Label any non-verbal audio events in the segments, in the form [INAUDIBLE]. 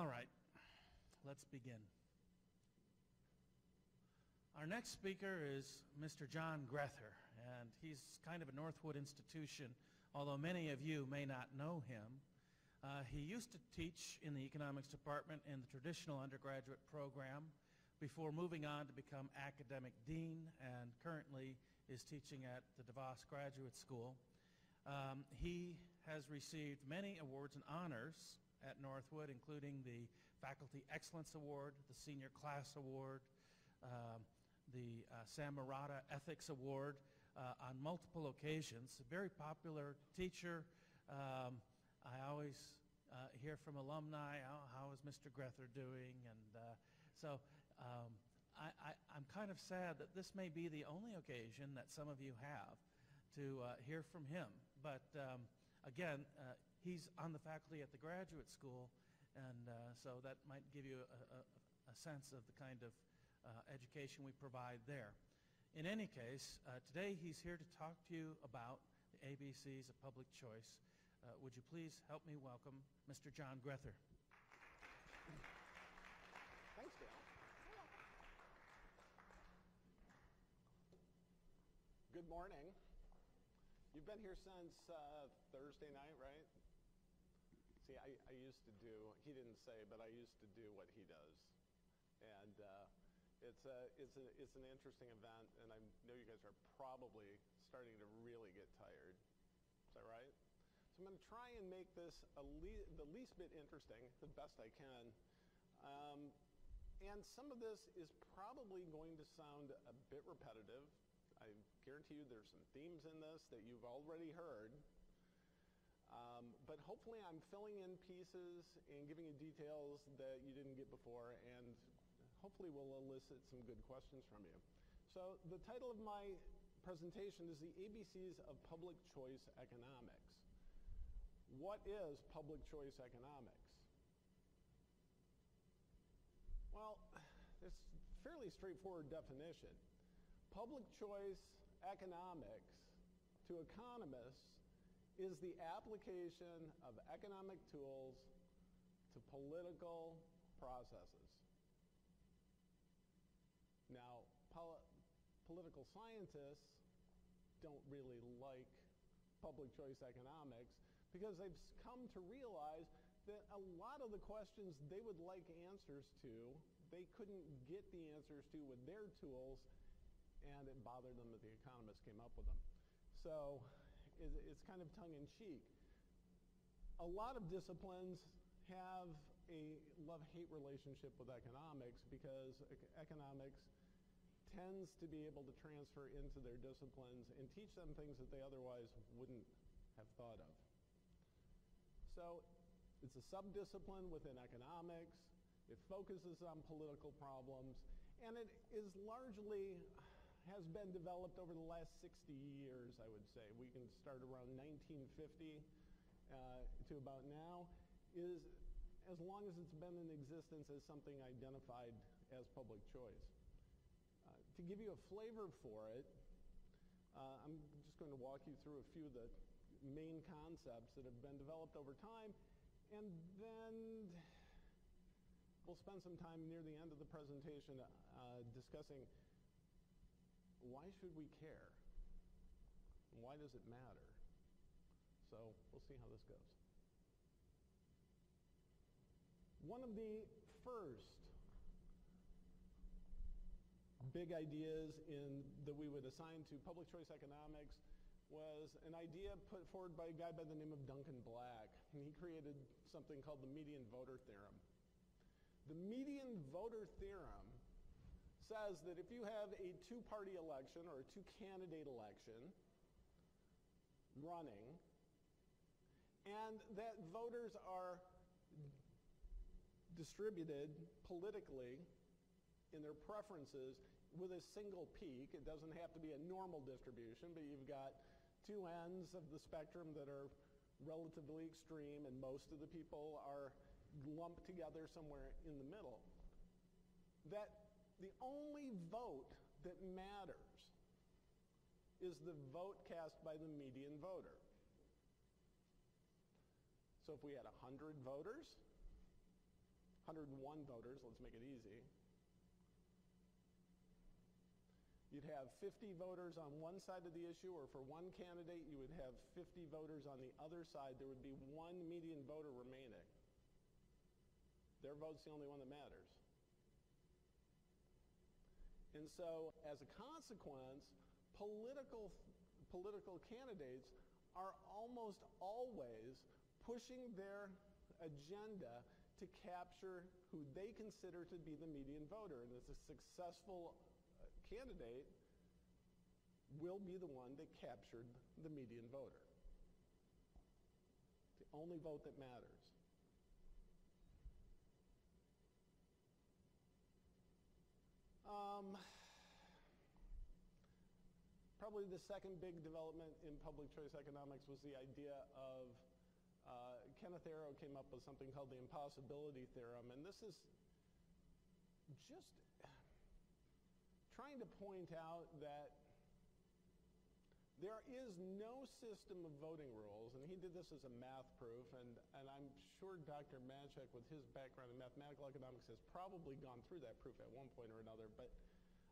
All right, let's begin. Our next speaker is Mr. John Grether, and he's kind of a Northwood institution, although many of you may not know him. Uh, he used to teach in the economics department in the traditional undergraduate program before moving on to become academic dean and currently is teaching at the DeVos Graduate School. Um, he has received many awards and honors at Northwood, including the Faculty Excellence Award, the Senior Class Award, um, the uh, Sam Marotta Ethics Award uh, on multiple occasions. A very popular teacher. Um, I always uh, hear from alumni, how, how is Mr. Grether doing? And uh, so um, I, am kind of sad that this may be the only occasion that some of you have to uh, hear from him. But um, again, uh, he's on the faculty at the graduate school, and uh, so that might give you a, a, a sense of the kind of uh, education we provide there. In any case, today he's here to talk to you about the ABCs of public choice. Uh, would you please help me welcome Mr. John Grether? Thanks, Dale. Good morning. You've been here since uh, Thursday night, right? See, I, I, used to do, he didn't say, but I used to do what he does. And uh, it's, a, it's, a, it's an interesting event, and I know you guys are probably starting to really get tired. Is that right? So I'm going to try and make this le the least bit interesting, the best I can. Um, and some of this is probably going to sound a bit repetitive. I guarantee you there's some themes in this that you've already heard. Um, but hopefully I'm filling in pieces and giving you details that you didn't get before and hopefully will elicit some good questions from you. So the title of my presentation is the ABCs of Public Choice Economics. What is public choice economics? Well, it's fairly straightforward definition. Public choice economics to economists is the application of economic tools to political processes. Now, pol political scientists don't really like public choice economics because they've come to realize that a lot of the questions they would like answers to, they couldn't get the answers to with their tools, and it bothered them that the economists came up with them. So it's kind of tongue-in-cheek. A lot of disciplines have a love-hate relationship with economics because economics tends to be able to transfer into their disciplines and teach them things that they otherwise wouldn't have thought of. So it's a subdiscipline within economics. It focuses on political problems. And it is largely has been developed over the last 60 years, I would say. We can start around 1950 uh, to about now, is as long as it's been in existence as something identified as public choice. Uh, to give you a flavor for it, uh, I'm just going to walk you through a few of the main concepts that have been developed over time. And then we'll spend some time near the end of the presentation uh, discussing why should we care? Why does it matter? So we'll see how this goes. One of the first big ideas in, that we would assign to public choice economics was an idea put forward by a guy by the name of Duncan Black. And he created something called the median voter theorem. The median voter theorem says that if you have a two-party election or a two-candidate election running, and that voters are distributed politically in their preferences with a single peak. It doesn't have to be a normal distribution, but you've got two ends of the spectrum that are relatively extreme and most of the people are lumped together somewhere in the middle. That the only vote that matters is the vote cast by the median voter. So if we had 100 voters, 101 voters, let's make it easy. You'd have 50 voters on one side of the issue, or for one candidate, you would have 50 voters on the other side. There would be one median voter remaining. Their vote's the only one that matters. And so, as a consequence, political, political candidates are almost always pushing their agenda to capture who they consider to be the median voter. And as a successful uh, candidate will be the one that captured the median voter. The only vote that matters. Um, probably the second big development in public choice economics was the idea of uh, Kenneth Arrow came up with something called the impossibility theorem, and this is just trying to point out that there is no system of voting rules, and he did this as a math proof, and, and I'm sure Dr. Matschak, with his background in mathematical economics, has probably gone through that proof at one point or another, but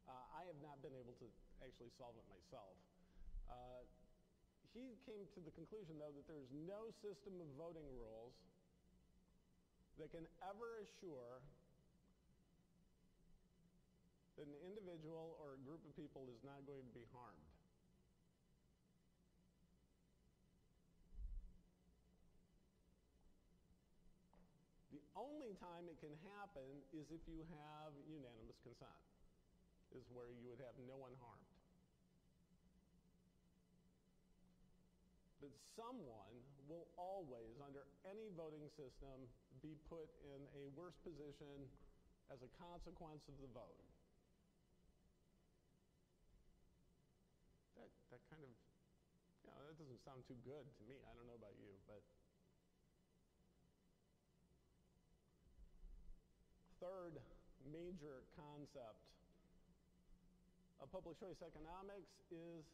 uh, I have not been able to actually solve it myself. Uh, he came to the conclusion, though, that there's no system of voting rules that can ever assure that an individual or a group of people is not going to be harmed. The only time it can happen is if you have unanimous consent, is where you would have no one harmed. But someone will always, under any voting system, be put in a worse position as a consequence of the vote. that that kind of, you know, that doesn't sound too good to me. I don't know about you, but. Third major concept of public choice economics is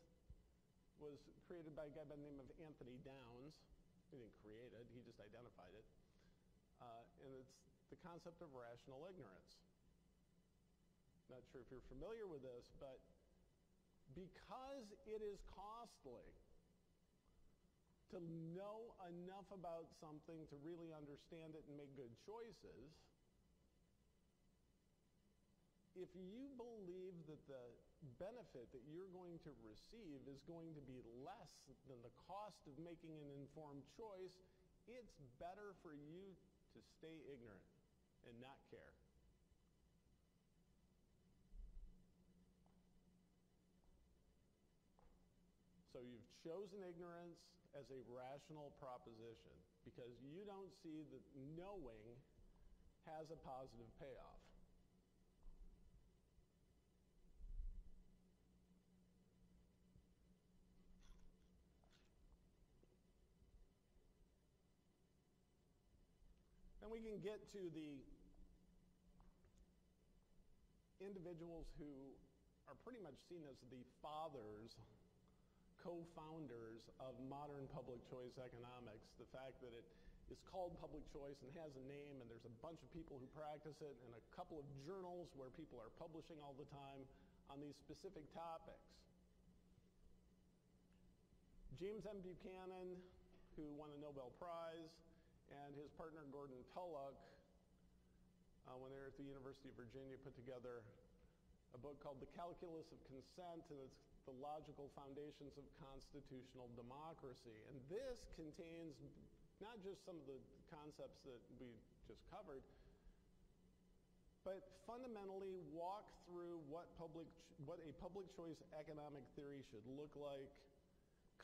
was created by a guy by the name of Anthony Downs. He didn't create it, he just identified it. Uh, and it's the concept of rational ignorance. Not sure if you're familiar with this, but because it is costly to know enough about something to really understand it and make good choices, if you believe that the benefit that you're going to receive is going to be less than the cost of making an informed choice, it's better for you to stay ignorant and not care. So you've chosen ignorance as a rational proposition because you don't see that knowing has a positive payoff. And we can get to the individuals who are pretty much seen as the fathers co-founders of modern public choice economics. The fact that it is called public choice and has a name and there's a bunch of people who practice it and a couple of journals where people are publishing all the time on these specific topics. James M. Buchanan, who won a Nobel Prize, and his partner Gordon Tullock, uh, when they were at the University of Virginia, put together a book called The Calculus of Consent, and it's the logical foundations of constitutional democracy. And this contains not just some of the concepts that we just covered, but fundamentally walk through what, public, what a public choice economic theory should look like,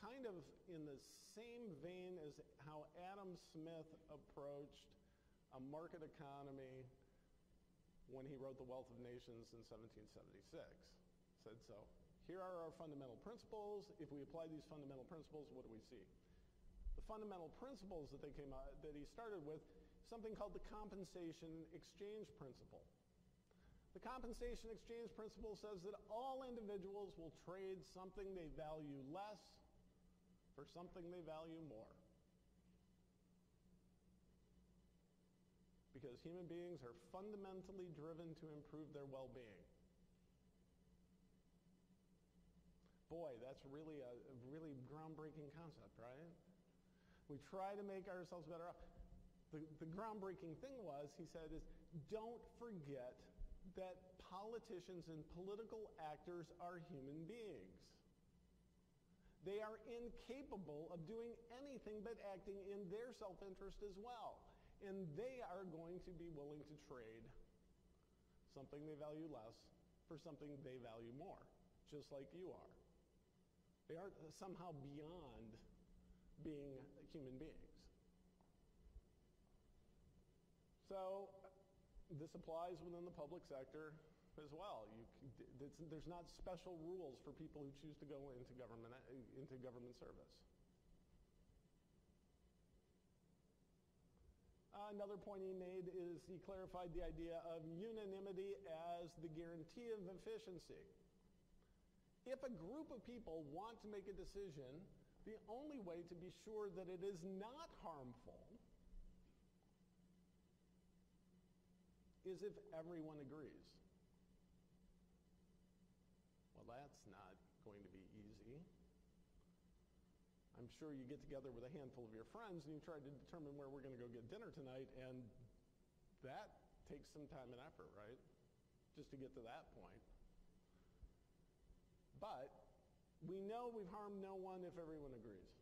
kind of in the same vein as how Adam Smith approached a market economy when he wrote The Wealth of Nations in 1776. Said so. Here are our fundamental principles. If we apply these fundamental principles, what do we see? The fundamental principles that they came out, that he started with, something called the compensation exchange principle. The compensation exchange principle says that all individuals will trade something they value less for something they value more. because human beings are fundamentally driven to improve their well-being. Boy, that's really a, a really groundbreaking concept, right? We try to make ourselves better off. The, the groundbreaking thing was, he said, is don't forget that politicians and political actors are human beings. They are incapable of doing anything but acting in their self-interest as well. And they are going to be willing to trade something they value less for something they value more, just like you are. They aren't somehow beyond being human beings. So this applies within the public sector as well. You, there's not special rules for people who choose to go into government, into government service. Another point he made is he clarified the idea of unanimity as the guarantee of efficiency. If a group of people want to make a decision, the only way to be sure that it is not harmful is if everyone agrees. That's not going to be easy. I'm sure you get together with a handful of your friends and you try to determine where we're going to go get dinner tonight, and that takes some time and effort, right? Just to get to that point. But we know we've harmed no one if everyone agrees.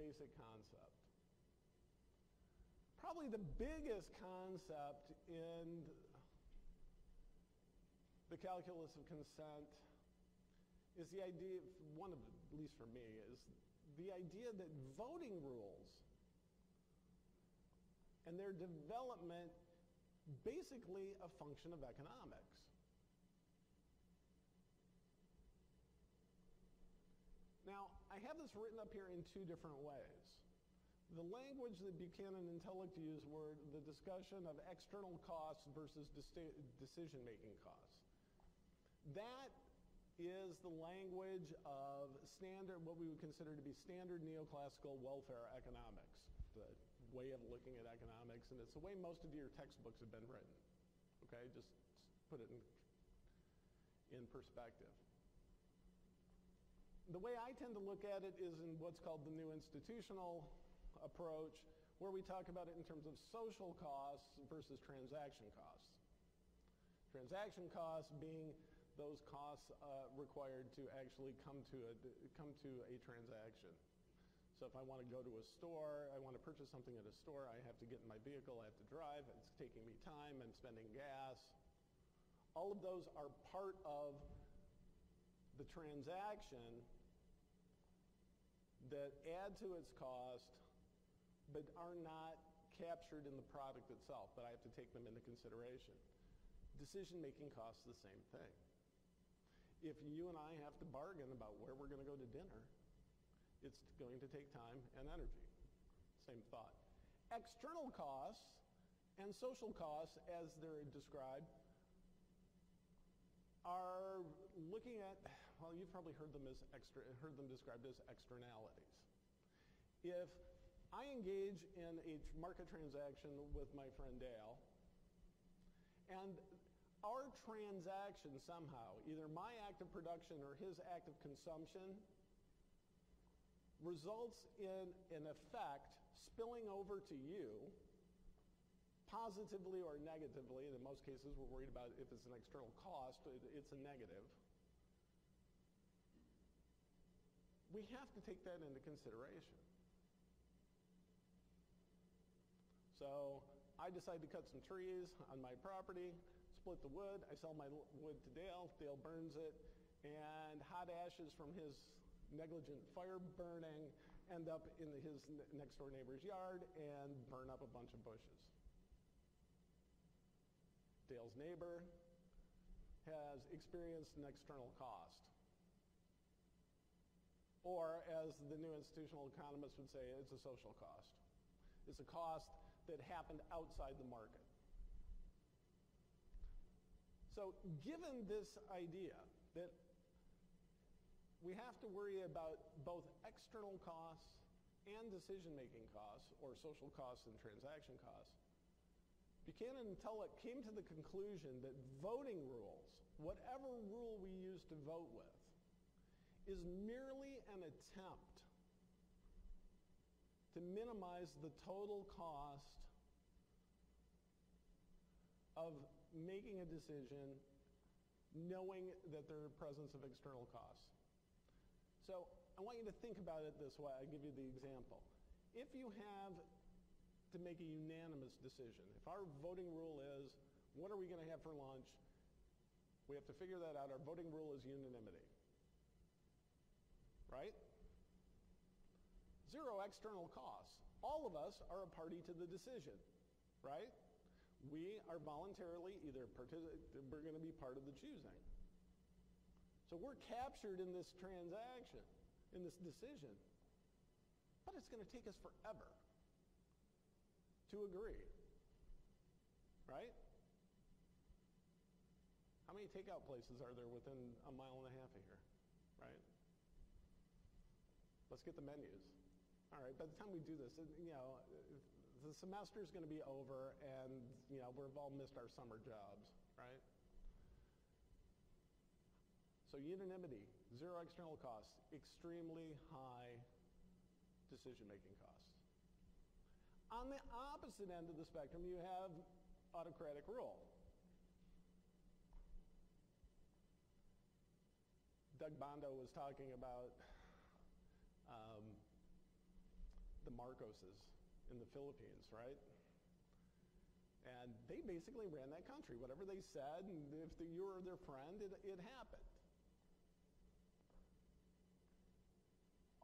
Basic concept. Probably the biggest concept in the calculus of consent is the idea, one of, at least for me, is the idea that voting rules and their development basically a function of economics. Now, I have this written up here in two different ways. The language that Buchanan and Tullock used were the discussion of external costs versus decision-making costs. That is the language of standard, what we would consider to be standard neoclassical welfare economics, the way of looking at economics, and it's the way most of your textbooks have been written. Okay, just put it in, in perspective the way I tend to look at it is in what's called the new institutional approach, where we talk about it in terms of social costs versus transaction costs. Transaction costs being those costs uh, required to actually come to, a, come to a transaction. So if I want to go to a store, I want to purchase something at a store, I have to get in my vehicle, I have to drive, it's taking me time, I'm spending gas. All of those are part of the transaction that add to its cost but are not captured in the product itself, but I have to take them into consideration. Decision-making costs the same thing. If you and I have to bargain about where we're going to go to dinner, it's going to take time and energy. Same thought. External costs and social costs, as they're described, are looking at well, you've probably heard them, as extra, heard them described as externalities. If I engage in a market transaction with my friend Dale, and our transaction somehow, either my act of production or his act of consumption, results in an effect spilling over to you, positively or negatively. In most cases, we're worried about if it's an external cost, it's a negative. we have to take that into consideration. So I decide to cut some trees on my property, split the wood. I sell my wood to Dale. Dale burns it. And hot ashes from his negligent fire burning end up in his next door neighbor's yard and burn up a bunch of bushes. Dale's neighbor has experienced an external cost. Or, as the new institutional economists would say, it's a social cost. It's a cost that happened outside the market. So given this idea that we have to worry about both external costs and decision-making costs, or social costs and transaction costs, Buchanan and Tullock came to the conclusion that voting rules, whatever rule we use to vote with, is merely an attempt to minimize the total cost of making a decision knowing that there are presence of external costs. So I want you to think about it this way. I'll give you the example. If you have to make a unanimous decision, if our voting rule is, what are we going to have for lunch? We have to figure that out. Our voting rule is unanimity. Right? Zero external costs. All of us are a party to the decision. Right? We are voluntarily either we're going to be part of the choosing. So we're captured in this transaction, in this decision. But it's going to take us forever to agree. Right? How many takeout places are there within a mile and a half of here? Right? Let's get the menus. All right, by the time we do this, you know, the semester is going to be over and, you know, we've all missed our summer jobs, right? So unanimity, zero external costs, extremely high decision-making costs. On the opposite end of the spectrum, you have autocratic rule. Doug Bandow was talking about um, the Marcoses in the Philippines, right? And they basically ran that country. Whatever they said, and if you were their friend, it, it happened.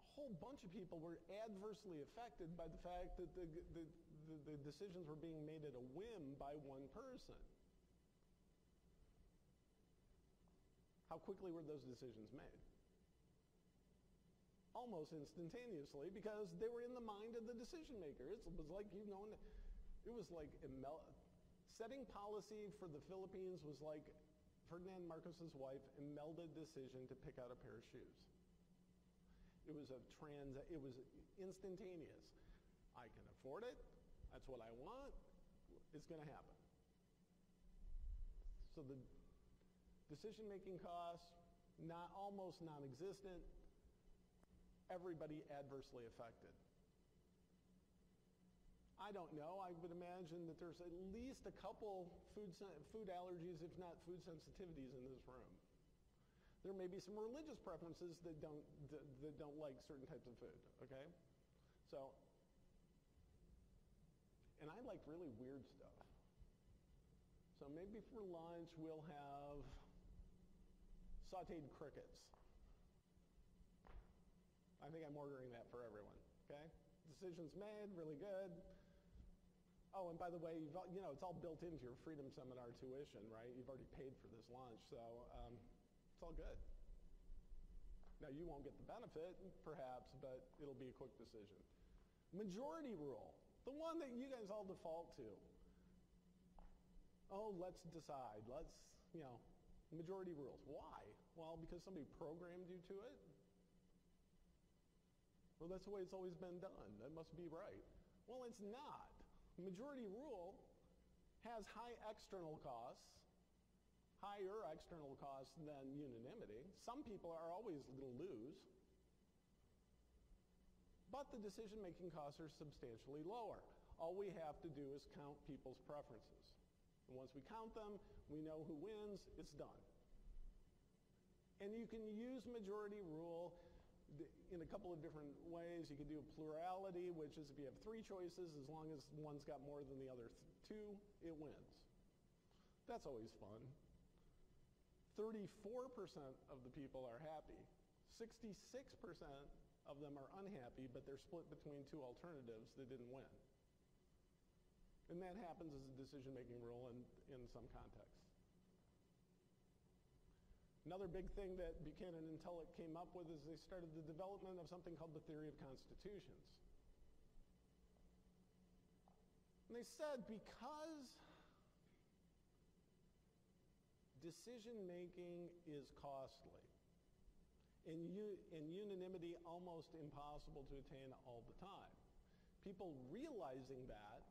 A whole bunch of people were adversely affected by the fact that the, the, the, the decisions were being made at a whim by one person. How quickly were those decisions made? Almost instantaneously because they were in the mind of the decision maker. It was like you've know, it was like setting policy for the Philippines was like Ferdinand Marcos's wife Imelda's decision to pick out a pair of shoes. It was a trans, it was instantaneous. I can afford it. That's what I want. It's going to happen. So the decision-making costs, not almost non-existent, everybody adversely affected. I don't know. I would imagine that there's at least a couple food, food allergies, if not food sensitivities in this room. There may be some religious preferences that don't, that, that don't like certain types of food, okay? So, and I like really weird stuff. So maybe for lunch we'll have sauteed crickets. I think I'm ordering that for everyone, okay? Decisions made, really good. Oh, and by the way, you've you know, it's all built into your Freedom Seminar tuition, right? You've already paid for this lunch, so um, it's all good. Now, you won't get the benefit, perhaps, but it'll be a quick decision. Majority rule, the one that you guys all default to. Oh, let's decide. Let's, you know, majority rules. Why? Well, because somebody programmed you to it. Well, that's the way it's always been done. That must be right. Well, it's not. Majority rule has high external costs, higher external costs than unanimity. Some people are always going to lose. But the decision-making costs are substantially lower. All we have to do is count people's preferences. And once we count them, we know who wins, it's done. And you can use majority rule in a couple of different ways. You could do a plurality, which is if you have three choices, as long as one's got more than the other two, it wins. That's always fun. 34% of the people are happy. 66% of them are unhappy, but they're split between two alternatives that didn't win. And that happens as a decision-making rule in, in some contexts. Another big thing that Buchanan and Tullock came up with is they started the development of something called the theory of constitutions. And they said because decision-making is costly and, u- and unanimity almost impossible to attain all the time, people realizing that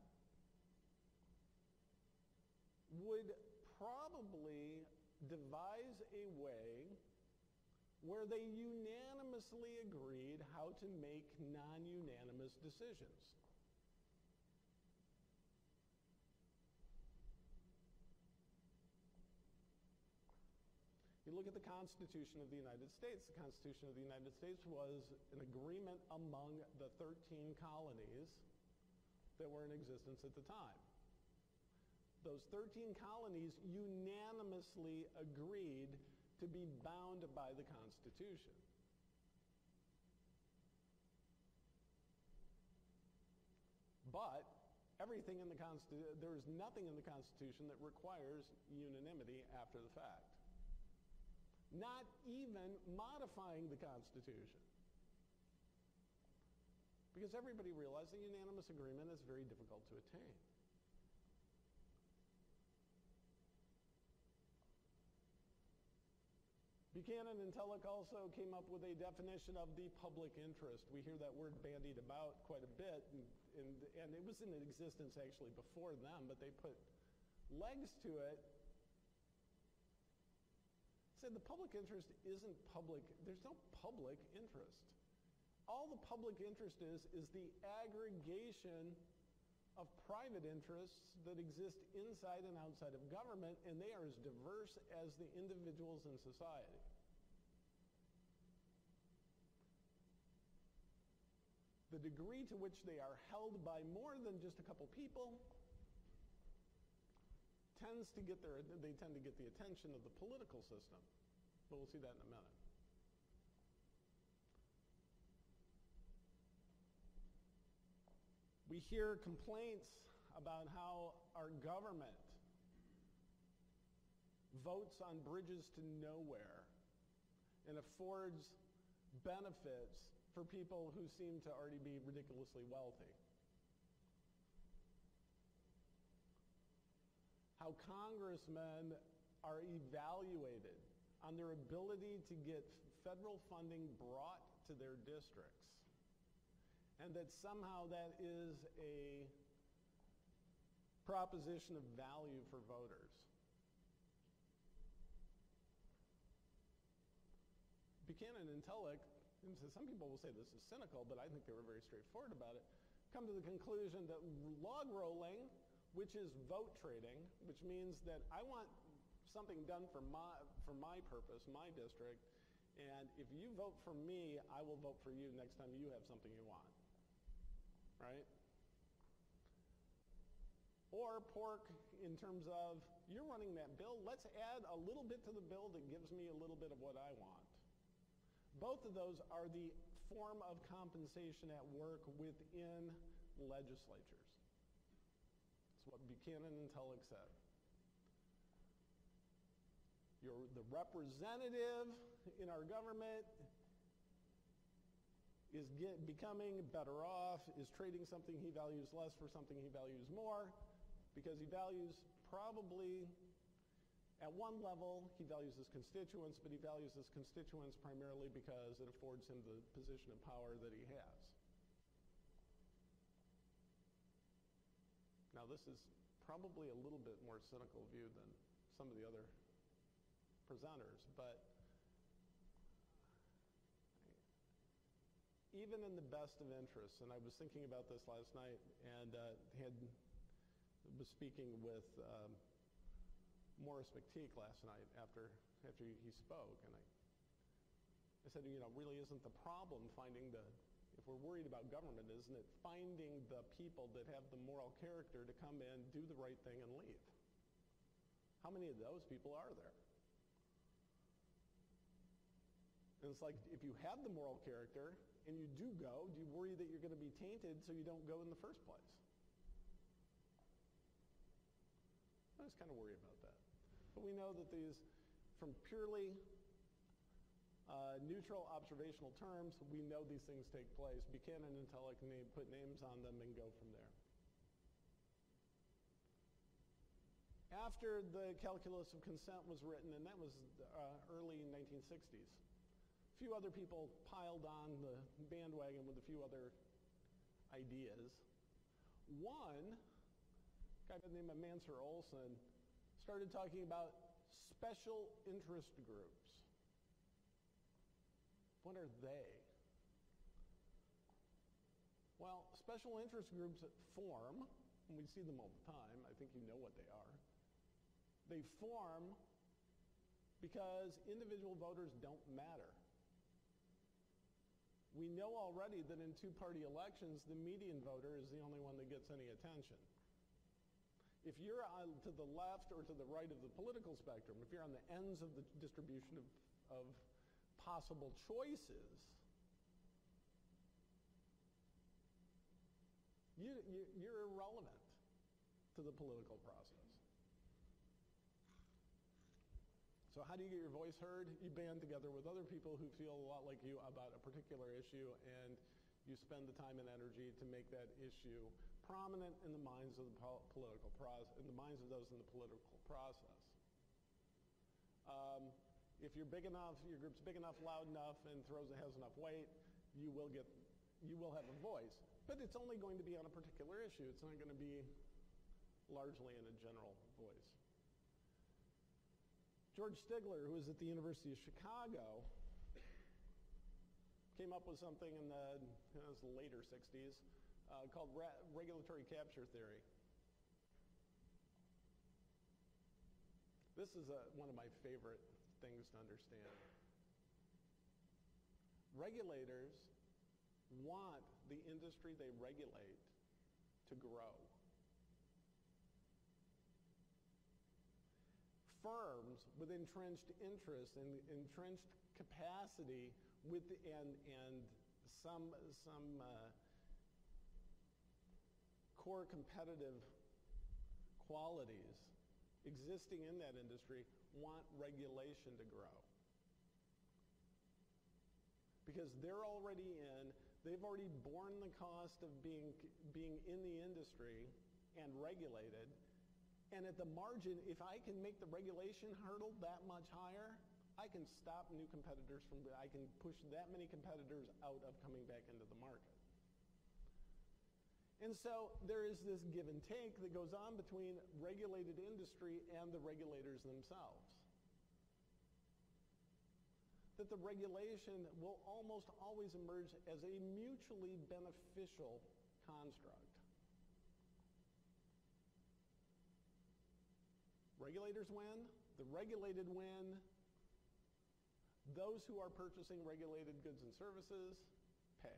would probably devise a way where they unanimously agreed how to make non-unanimous decisions. You look at the Constitution of the United States. The Constitution of the United States was an agreement among the 13 colonies that were in existence at the time. Those 13 colonies unanimously agreed to be bound by the Constitution. But everything in the Constitution, there is nothing in the Constitution that requires unanimity after the fact not even modifying the Constitution. Because everybody realized that unanimous agreement is very difficult to attain. Buchanan and Tullock also came up with a definition of the public interest. We hear that word bandied about quite a bit, and, and, and it was in existence actually before them, but they put legs to it said the public interest isn't public. There's no public interest. All the public interest is is the aggregation of private interests that exist inside and outside of government, and they are as diverse as the individuals in society. The degree to which they are held by more than just a couple people tends to get their, they tend to get the attention of the political system. But we'll see that in a minute. We hear complaints about how our government votes on bridges to nowhere and affords benefits for people who seem to already be ridiculously wealthy. how congressmen are evaluated on their ability to get federal funding brought to their districts. And that somehow that is a proposition of value for voters. Buchanan and Tullock, and some people will say this is cynical, but I think they were very straightforward about it, come to the conclusion that log rolling which is vote trading, which means that I want something done for my, for my purpose, my district, and if you vote for me, I will vote for you next time you have something you want. Right? Or pork in terms of, you're running that bill, let's add a little bit to the bill that gives me a little bit of what I want. Both of those are the form of compensation at work within legislatures That's what Buchanan and Tullock said. You're the representative in our government is get, becoming better off, is trading something he values less for something he values more, because he values probably, at one level, he values his constituents, but he values his constituents primarily because it affords him the position of power that he has. Now, this is probably a little bit more cynical view than some of the other presenters, but even in the best of interests, and I was thinking about this last night and uh, had, was speaking with um, Morris McTeague last night after, after he spoke, and I, I said, you know, really isn't the problem finding the if we're worried about government, isn't it finding the people that have the moral character to come in, do the right thing, and leave? How many of those people are there? And it's like if you have the moral character and you do go, do you worry that you're going to be tainted so you don't go in the first place? I just kind of worry about that. But we know that these, from purely uh, neutral observational terms, we know these things take place. Buchanan and Tullock name, put names on them and go from there. After the calculus of consent was written, and that was uh, early 1960s, a few other people piled on the bandwagon with a few other ideas. One, guy by the name of Mancur Olson, started talking about special interest groups. What are they? Well, special interest groups form, and we see them all the time. I think you know what they are. They form because individual voters don't matter. We know already that in two-party elections, the median voter is the only one that gets any attention. If you're on, to the left or to the right of the political spectrum, if you're on the ends of the distribution of, of possible choices, you, you, you're irrelevant to the political process. So how do you get your voice heard? You band together with other people who feel a lot like you about a particular issue and you spend the time and energy to make that issue prominent in the minds of the po- political process, in the minds of those in the political process. Um, if you're big enough, your group's big enough, loud enough, and throws has enough weight, you will get, you will have a voice. But it's only going to be on a particular issue. It's not going to be largely in a general voice. George Stigler, who was at the University of Chicago, came up with something in the, you know, the later 60s uh, called ra- regulatory capture theory. This is a, one of my favorite things to understand. Regulators want the industry they regulate to grow. Firms with entrenched interest and entrenched capacity with and, and some, some uh, core competitive qualities existing in that industry want regulation to grow. Because they're already in, they've already borne the cost of being, being in the industry and regulated, and at the margin, if I can make the regulation hurdle that much higher, I can stop new competitors from, I can push that many competitors out of coming back into the market. And so there is this give and take that goes on between regulated industry and the regulators themselves. That the regulation will almost always emerge as a mutually beneficial construct. Regulators win, the regulated win, those who are purchasing regulated goods and services pay.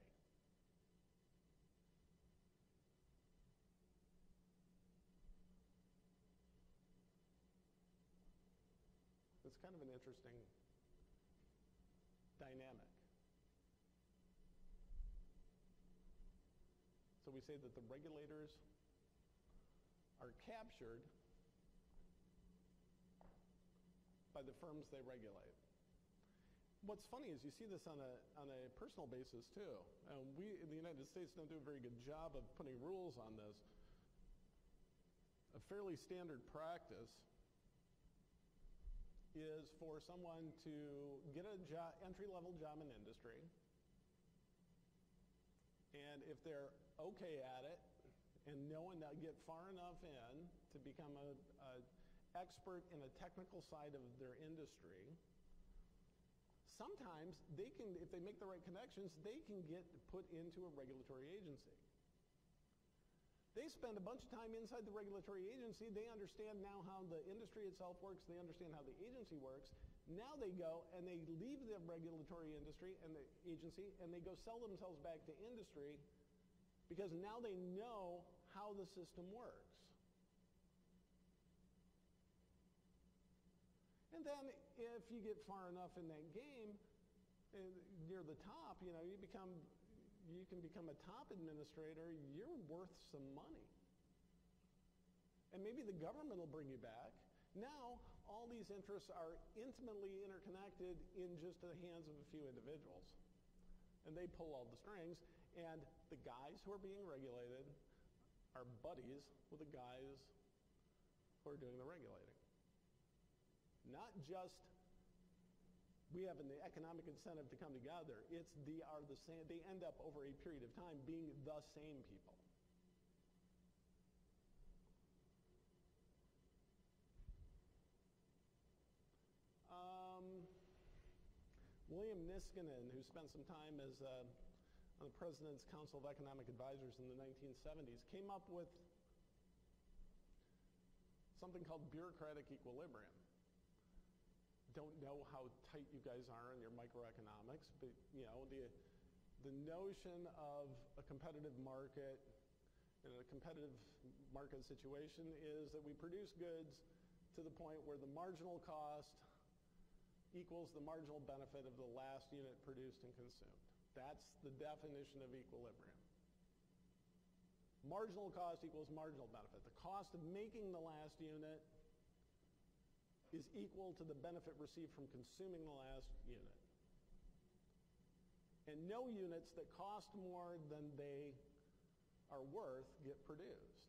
It's kind of an interesting dynamic. So we say that the regulators are captured by the firms they regulate. What's funny is you see this on a, on a personal basis too. We in the United States don't do a very good job of putting rules on this. A fairly standard practice is for someone to get a job, entry-level job in industry, and if they're okay at it and know enough, get far enough in to become a, a expert in a technical side of their industry, sometimes they can, if they make the right connections, they can get put into a regulatory agency. They spend a bunch of time inside the regulatory agency. They understand now how the industry itself works. They understand how the agency works. Now they go and they leave the regulatory industry and the agency and they go sell themselves back to industry because now they know how the system works. And then if you get far enough in that game, near the top, you know, you become, you can become a top administrator, you're worth some money. And maybe the government will bring you back. Now, all these interests are intimately interconnected in just the hands of a few individuals. And they pull all the strings, and the guys who are being regulated are buddies with the guys who are doing the regulating. Not just we have an economic incentive to come together. It's they are the same. They end up over a period of time being the same people. Um, William Niskanen, who spent some time as uh, on the President's Council of Economic Advisors in the 1970s, came up with something called bureaucratic equilibrium. Know how tight you guys are in your microeconomics, but you know the the notion of a competitive market in a competitive market situation is that we produce goods to the point where the marginal cost equals the marginal benefit of the last unit produced and consumed. That's the definition of equilibrium. Marginal cost equals marginal benefit. The cost of making the last unit is equal to the benefit received from consuming the last unit. And no units that cost more than they are worth get produced.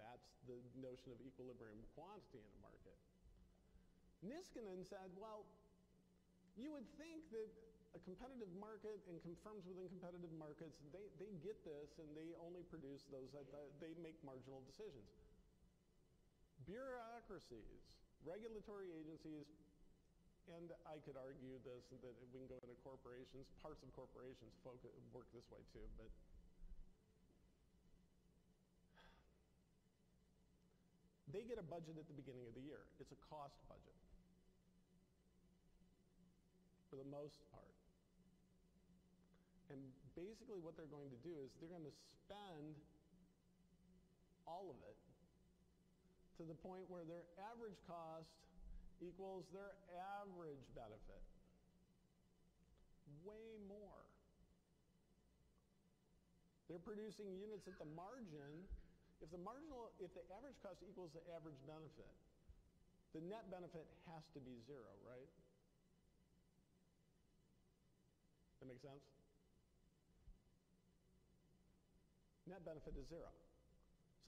That's the notion of equilibrium quantity in a market. Niskanen said, well, you would think that a competitive market and firms within competitive markets, they, they get this and they only produce those that they make marginal decisions. Bureaucracies, regulatory agencies, and I could argue this that we can go into corporations. Parts of corporations work this way too, but they get a budget at the beginning of the year. It's a cost budget for the most part. And basically what they're going to do is they're going to spend all of it to the point where their average cost equals their average benefit. Way more. They're producing units at the margin. If the marginal, if the average cost equals the average benefit, the net benefit has to be zero, right? That makes sense? Net benefit is zero.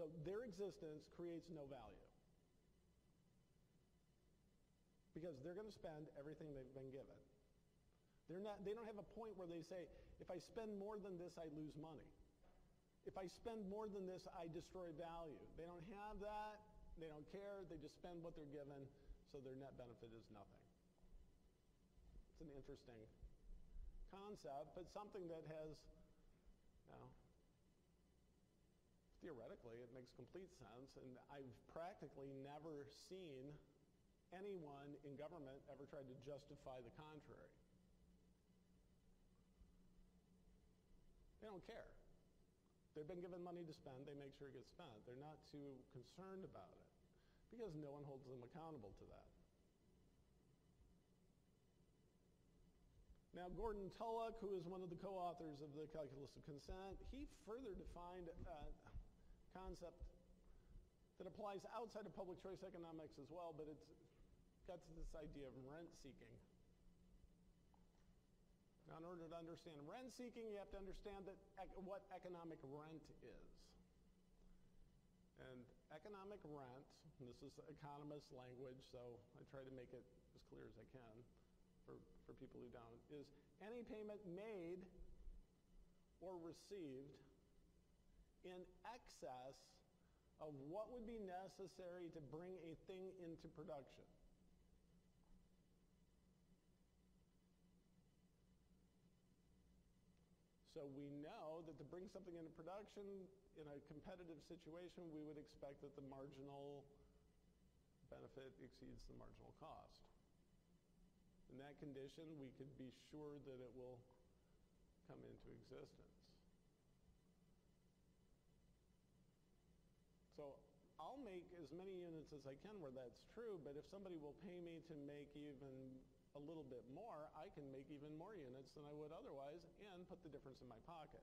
So their existence creates no value. Because they're going to spend everything they've been given. They're not, they don't have a point where they say, if I spend more than this, I lose money. If I spend more than this, I destroy value. They don't have that. They don't care. They just spend what they're given, so their net benefit is nothing. It's an interesting concept, but something that has, you know, theoretically, it makes complete sense, and I've practically never seen anyone in government ever tried to justify the contrary. They don't care. They've been given money to spend, they make sure it gets spent. They're not too concerned about it because no one holds them accountable to that. Now, Gordon Tullock, who is one of the co-authors of the Calculus of Consent, he further defined a concept that applies outside of public choice economics as well, but it's got to this idea of rent seeking. Now, in order to understand rent seeking, you have to understand that what economic rent is. And economic rent, and this is economist language, so I try to make it as clear as I can, for, for people who don't, is any payment made or received in excess of what would be necessary to bring a thing into production. So we know that to bring something into production in a competitive situation, we would expect that the marginal benefit exceeds the marginal cost. In that condition, we could be sure that it will come into existence. So I'll make as many units as I can where that's true, but if somebody will pay me to make even a little bit more, I can make even more units than I would otherwise and put the difference in my pocket.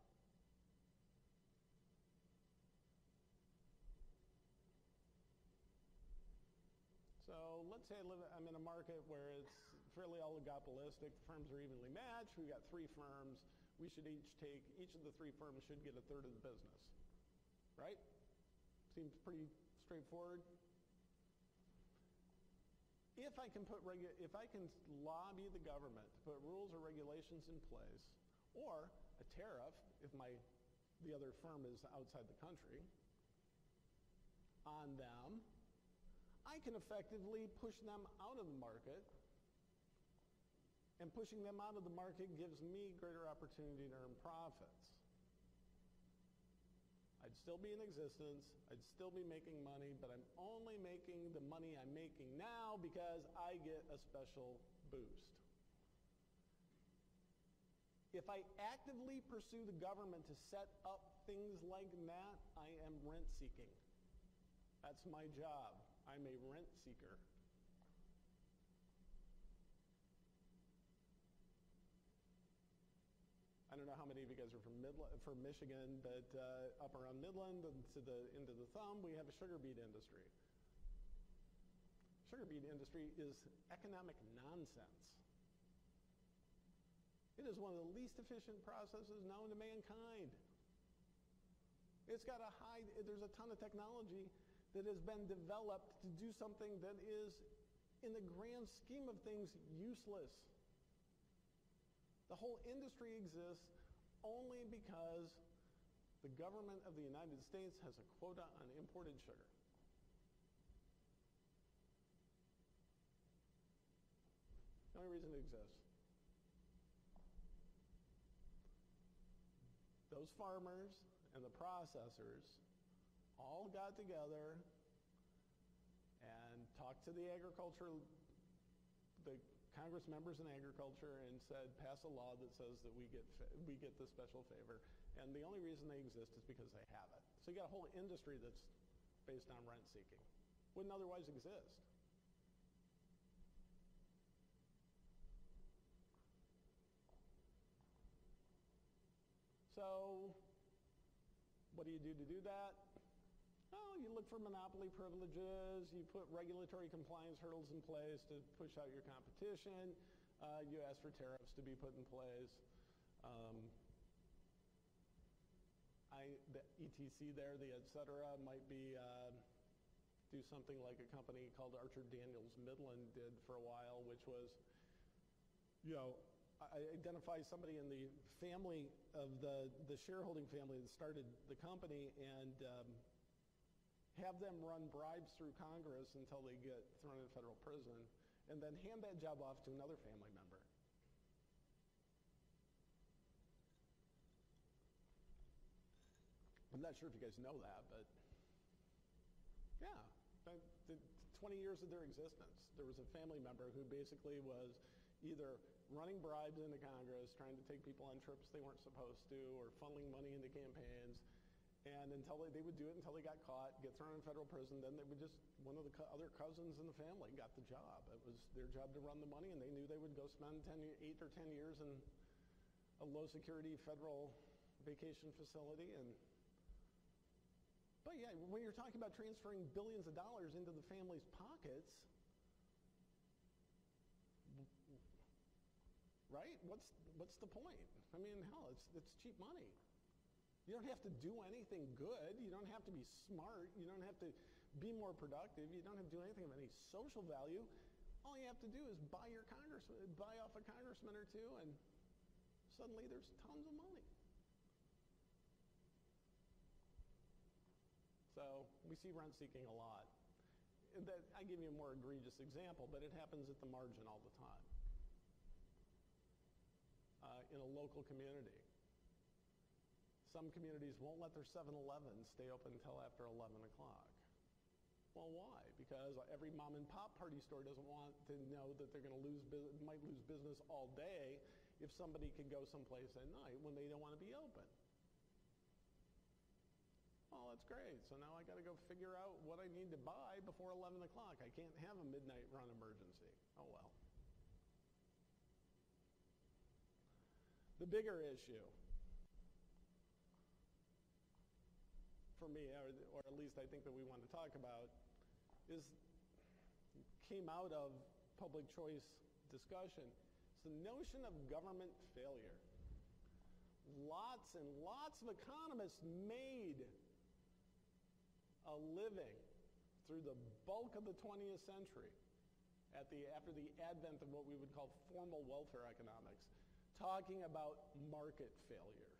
So let's say I live, I'm in a market where it's fairly oligopolistic. The firms are evenly matched. We've got three firms. We should each take, each of the three firms should get a third of the business. Right? Seems pretty straightforward. If I can put regu- if I can lobby the government to put rules or regulations in place, or a tariff if my the other firm is outside the country on them, I can effectively push them out of the market And pushing them out of the market gives me greater opportunity to earn profits. Still be in existence, I'd still be making money, but I'm only making the money I'm making now because I get a special boost. If I actively pursue the government to set up things like that, I am rent seeking. That's my job. I'm a rent seeker. Don't know how many of you guys are from, Midland, from Michigan, but uh, up around Midland and to the into the thumb, we have a sugar beet industry. Sugar beet industry is economic nonsense. It is one of the least efficient processes known to mankind. It's got a high, there's a ton of technology that has been developed to do something that is, in the grand scheme of things, useless. The whole industry exists only because the government of the United States has a quota on imported sugar. The only reason it exists. Those farmers and the processors all got together and talked to the agriculture, the Congress members in agriculture and said, pass a law that says that we get, we get this special favor. And the only reason they exist is because they have it. So you got a whole industry that's based on rent seeking. Wouldn't otherwise exist. So what do you do to do that? You look for monopoly privileges. You put regulatory compliance hurdles in place to push out your competition. Uh, you ask for tariffs to be put in place. Um, I, the ETC there, the et cetera, might be uh, do something like a company called Archer Daniels Midland did for a while, which was, you know, I identify somebody in the family of the, the shareholding family that started the company and um, have them run bribes through Congress until they get thrown in federal prison, and then hand that job off to another family member. I'm not sure if you guys know that, but yeah, the 20 years of their existence, there was a family member who basically was either running bribes into Congress, trying to take people on trips they weren't supposed to, or funneling money into campaigns. And until they, they would do it until they got caught, get thrown in federal prison, then they would just, one of the co- other cousins in the family got the job. It was their job to run the money, and they knew they would go spend 10, 8 or 10 years in a low security federal vacation facility. And, but yeah, when you're talking about transferring billions of dollars into the family's pockets, right? What's, what's the point? I mean, hell, it's, it's cheap money. You don't have to do anything good. You don't have to be smart. You don't have to be more productive. You don't have to do anything of any social value. All you have to do is buy your congressman, buy off a congressman or two, and suddenly there's tons of money. So we see rent seeking a lot. That, I give you a more egregious example, but it happens at the margin all the time uh, in a local community. Some communities won't let their 7-Eleven stay open until after 11 o'clock. Well, why? Because every mom and pop party store doesn't want to know that they're going to lose, might lose business all day if somebody can go someplace at night when they don't want to be open. Oh, that's great. So now I got to go figure out what I need to buy before 11 o'clock. I can't have a midnight run emergency. Oh, well. The bigger issue for me, or, or at least I think that we want to talk about, is came out of public choice discussion. It's the notion of government failure. Lots and lots of economists made a living through the bulk of the 20th century at the, after the advent of what we would call formal welfare economics talking about market failure.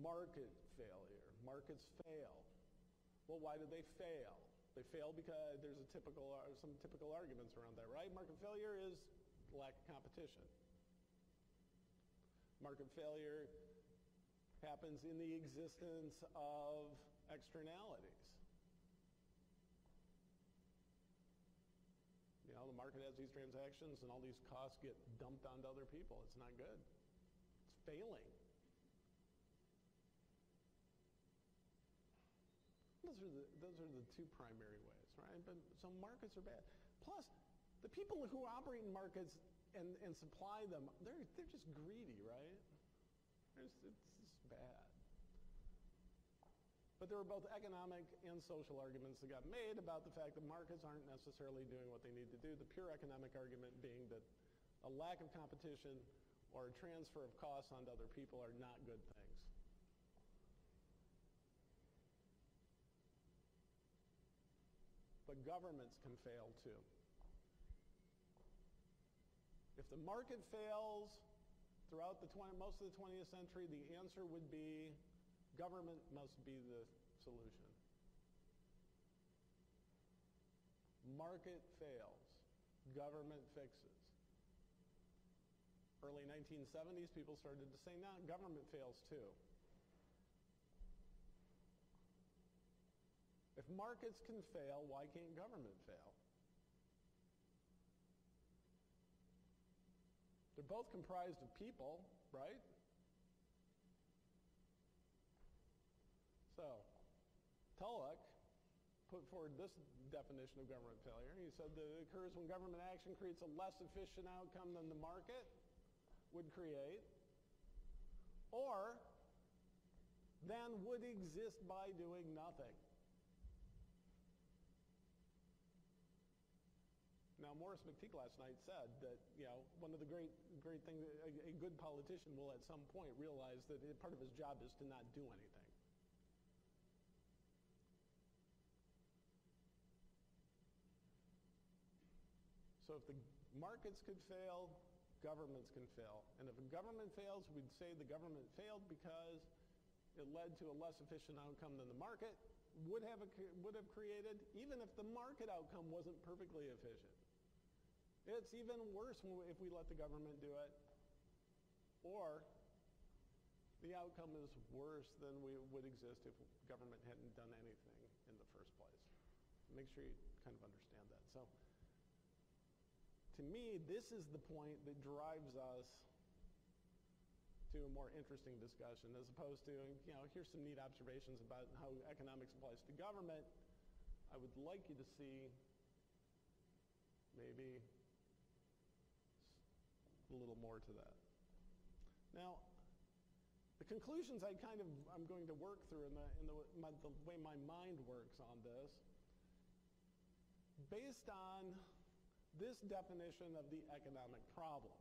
Market failure. Markets fail. Well, why do they fail? They fail because there's a typical, uh, some typical arguments around that, right? Market failure is lack of competition. Market failure happens in the existence of externalities. You know, the market has these transactions and all these costs get dumped onto other people. It's not good. It's failing. Those are the, those are the two primary ways, right? But, so markets are bad. Plus, the people who operate in markets and, and supply them, they're, they're just greedy, right? It's, it's bad. But there were both economic and social arguments that got made about the fact that markets aren't necessarily doing what they need to do. The pure economic argument being that a lack of competition or a transfer of costs onto other people are not good things. But governments can fail too. If the market fails throughout the 20, most of the 20th century, the answer would be Government must be the solution. Market fails. Government fixes. Early 1970s, people started to say, no, government fails too. Markets can fail, why can't government fail? They're both comprised of people, right? So, Tullock put forward this definition of government failure. He said that it occurs when government action creates a less efficient outcome than the market would create, or than would exist by doing nothing. Now, Maurice McTigue last night said that, you know, one of the great, great things, a, a good politician will at some point realize that part of his job is to not do anything. So if the markets could fail, governments can fail. And if a government fails, we'd say the government failed because it led to a less efficient outcome than the market would have, would have created, even if the market outcome wasn't perfectly efficient. It's even worse if we let the government do it. Or the outcome is worse than we would exist if government hadn't done anything in the first place. Make sure you kind of understand that. So to me, this is the point that drives us to a more interesting discussion as opposed to, you know, here's some neat observations about how economics applies to government. I would like you to see maybe a little more to that. Now, the conclusions I kind of, I'm going to work through in the, in the, my, the way my mind works on this, based on this definition of the economic problem.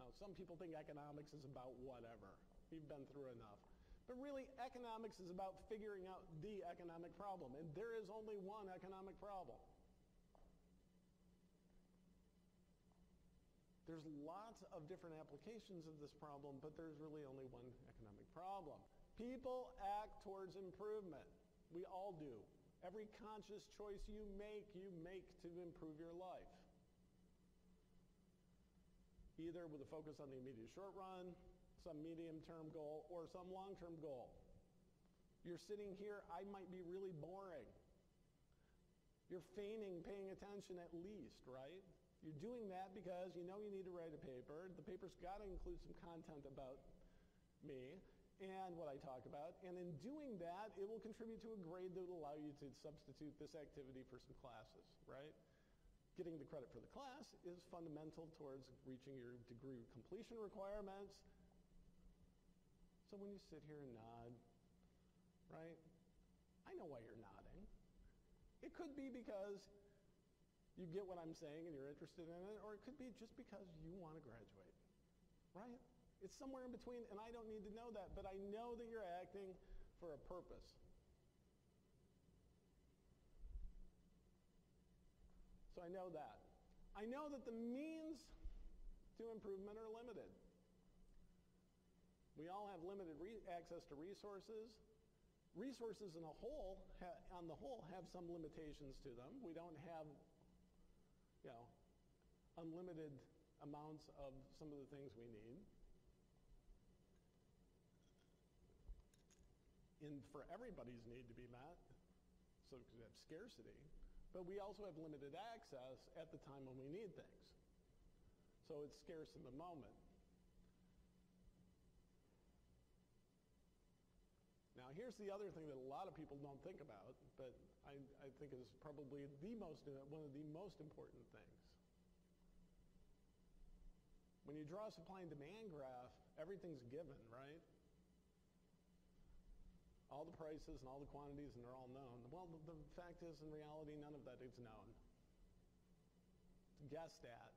Now, some people think economics is about whatever. We've been through enough. But really, economics is about figuring out the economic problem. And there is only one economic problem. There's lots of different applications of this problem, but there's really only one economic problem. People act towards improvement. We all do. Every conscious choice you make, you make to improve your life. Either with a focus on the immediate short run, some medium-term goal, or some long-term goal. You're sitting here, I might be really boring. You're feigning paying attention at least, right? You're doing that because you know you need to write a paper. The paper's got to include some content about me and what I talk about. And in doing that, it will contribute to a grade that will allow you to substitute this activity for some classes, right? Getting the credit for the class is fundamental towards reaching your degree completion requirements. So when you sit here and nod, right, I know why you're nodding. It could be because you get what I'm saying and you're interested in it, or it could be just because you want to graduate, right? It's somewhere in between, and I don't need to know that, but I know that you're acting for a purpose. So I know that. I know that the means to improvement are limited. We all have limited access to resources. Resources in a whole, on the whole, have some limitations to them. We don't have, you know, unlimited amounts of some of the things we need. In for everybody's need to be met, so because we have scarcity, but we also have limited access at the time when we need things. So it's scarce in the moment. Here's the other thing that a lot of people don't think about, but I, I think is probably the most, uh, one of the most important things. When you draw a supply and demand graph, everything's given, right? All the prices and all the quantities, and they're all known. Well, the, the fact is, in reality, none of that is known. It's guessed at.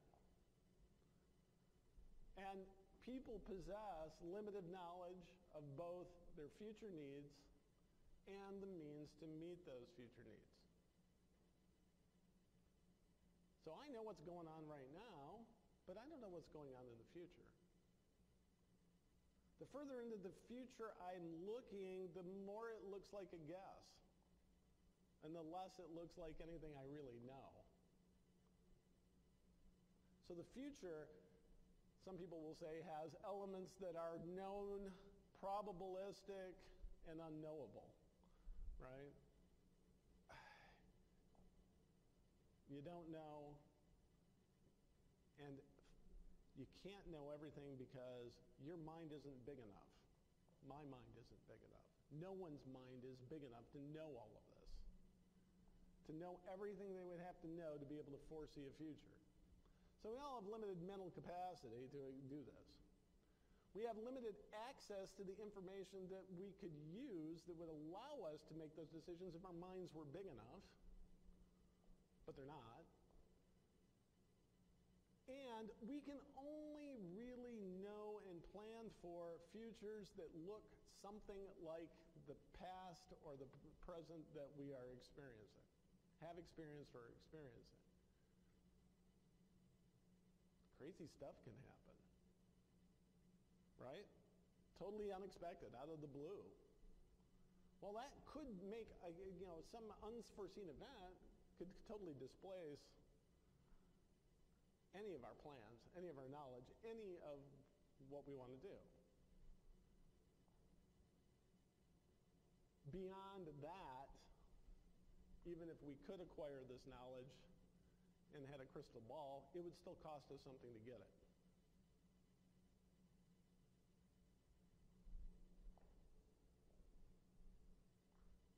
And people possess limited knowledge of both their future needs and the means to meet those future needs. So I know what's going on right now, but I don't know what's going on in the future. The further into the future I'm looking, the more it looks like a guess, and the less it looks like anything I really know. So the future, some people will say, has elements that are known, probabilistic, and unknowable, right? You don't know, and you can't know everything because your mind isn't big enough. My mind isn't big enough. No one's mind is big enough to know all of this, to know everything they would have to know to be able to foresee a future. So we all have limited mental capacity to do this. We have limited access to the information that we could use that would allow us to make those decisions if our minds were big enough, but they're not. And we can only really know and plan for futures that look something like the past or the present that we are experiencing, have experienced or experiencing. Crazy stuff can happen right? Totally unexpected, out of the blue. Well, that could make, a, you know, some unforeseen event could totally displace any of our plans, any of our knowledge, any of what we want to do. Beyond that, even if we could acquire this knowledge and had a crystal ball, it would still cost us something to get it.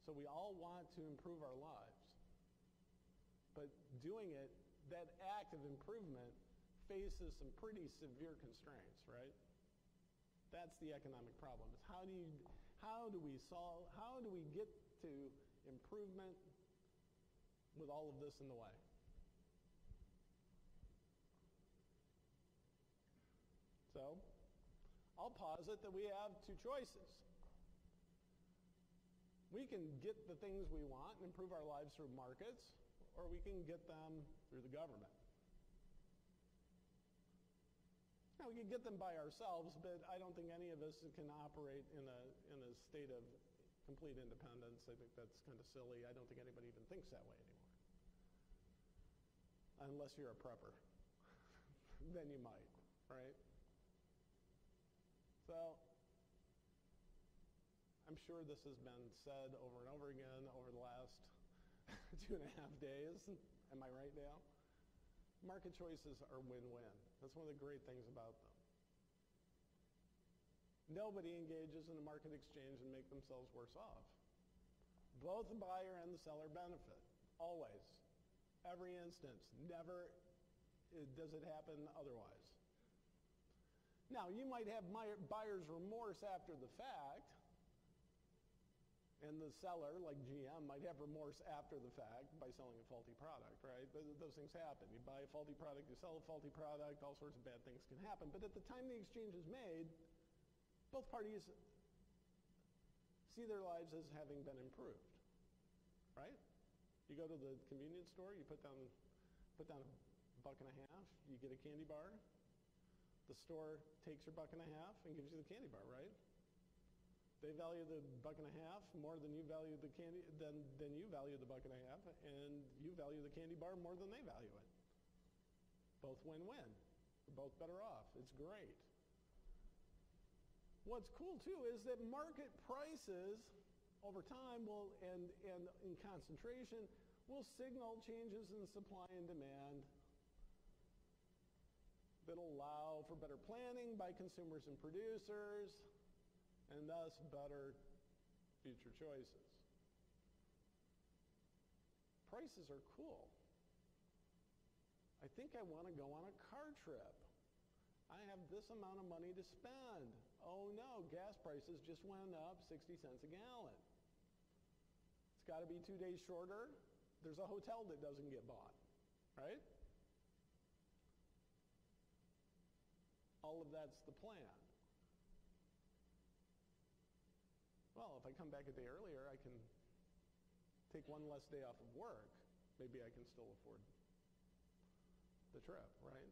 So we all want to improve our lives. But doing it, that act of improvement faces some pretty severe constraints, right? That's the economic problem. Is how do you how do we solve how do we get to improvement with all of this in the way? So, I'll posit that we have two choices. We can get the things we want and improve our lives through markets, or we can get them through the government. Now, we can get them by ourselves, but I don't think any of us can operate in a, in a state of complete independence. I think that's kind of silly. I don't think anybody even thinks that way anymore. Unless you're a prepper. [LAUGHS] then you might, right? So I'm sure this has been said over and over again over the last [LAUGHS] two and a half days. Am I right, Dale? Market choices are win-win. That's one of the great things about them. Nobody engages in a market exchange and make themselves worse off. Both the buyer and the seller benefit, always. Every instance. Never uh, does it happen otherwise. Now, you might have buyer's remorse after the fact, and the seller, like GM, might have remorse after the fact by selling a faulty product, right? Those things happen. You buy a faulty product, you sell a faulty product, all sorts of bad things can happen. But at the time the exchange is made, both parties see their lives as having been improved, right? You go to the convenience store, you put down, put down a buck and a half, you get a candy bar. The store takes your buck and a half and gives you the candy bar, right? They value the buck and a half more than you value the candy than, than you value the buck and a half, and you value the candy bar more than they value it. Both win-win. We're both better off. It's great. What's cool too is that market prices over time will, and, and in concentration will signal changes in supply and demand that allow for better planning by consumers and producers and thus better future choices. Prices are cool. I think I want to go on a car trip. I have this amount of money to spend. Oh no, gas prices just went up 60 cents a gallon. It's got to be two days shorter. There's a hotel that doesn't get bought, right? All of that's the plan. Well, if I come back a day earlier, I can take one less day off of work. Maybe I can still afford the trip, right?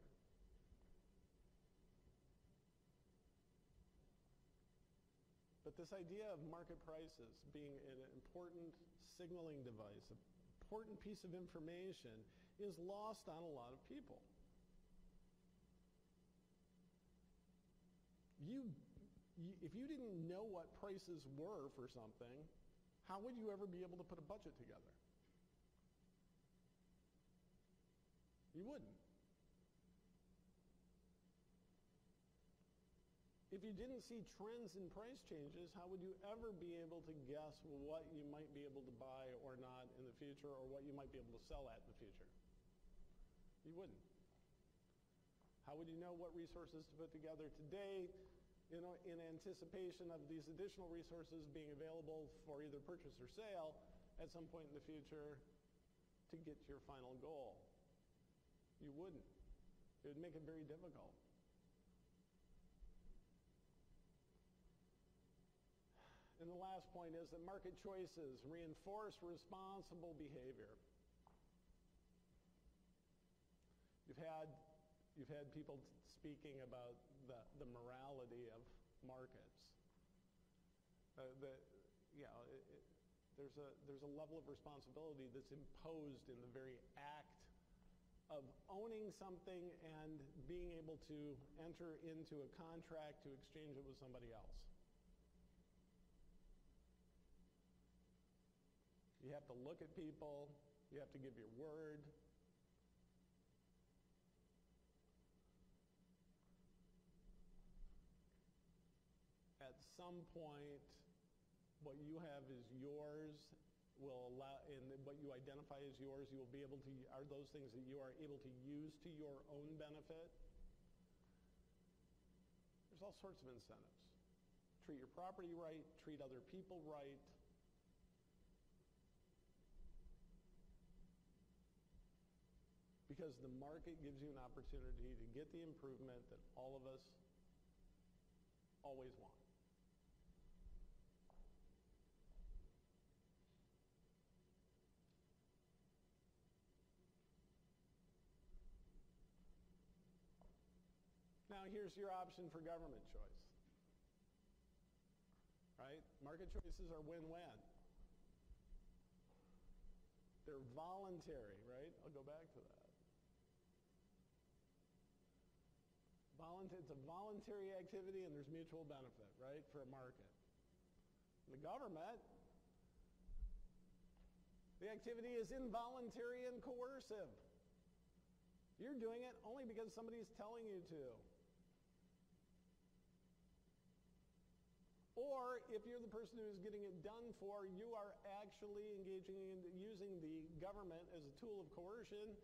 But this idea of market prices being an important signaling device, an important piece of information, is lost on a lot of people. You, if you didn't know what prices were for something, how would you ever be able to put a budget together? You wouldn't. If you didn't see trends in price changes, how would you ever be able to guess what you might be able to buy or not in the future or what you might be able to sell at in the future? You wouldn't. How would you know what resources to put together today in, in anticipation of these additional resources being available for either purchase or sale at some point in the future to get to your final goal? You wouldn't. It would make it very difficult. And the last point is that market choices reinforce responsible behavior. You've had, you've had people speaking about the, the morality of markets. Uh, the, you know, it, it, there's, a, there's a level of responsibility that's imposed in the very act of owning something and being able to enter into a contract to exchange it with somebody else. You have to look at people. You have to give your word. At some point, what you have is yours will allow, and what you identify as yours, you will be able to, are those things that you are able to use to your own benefit? There's all sorts of incentives. Treat your property right, treat other people right, because the market gives you an opportunity to get the improvement that all of us always want. Here's your option for government choice. Right? Market choices are win-win. They're voluntary, right? I'll go back to that. it's a voluntary activity and there's mutual benefit, right, for a market. The government, the activity is involuntary and coercive. You're doing it only because somebody's telling you to. Or if you're the person who's getting it done for, you are actually engaging in using the government as a tool of coercion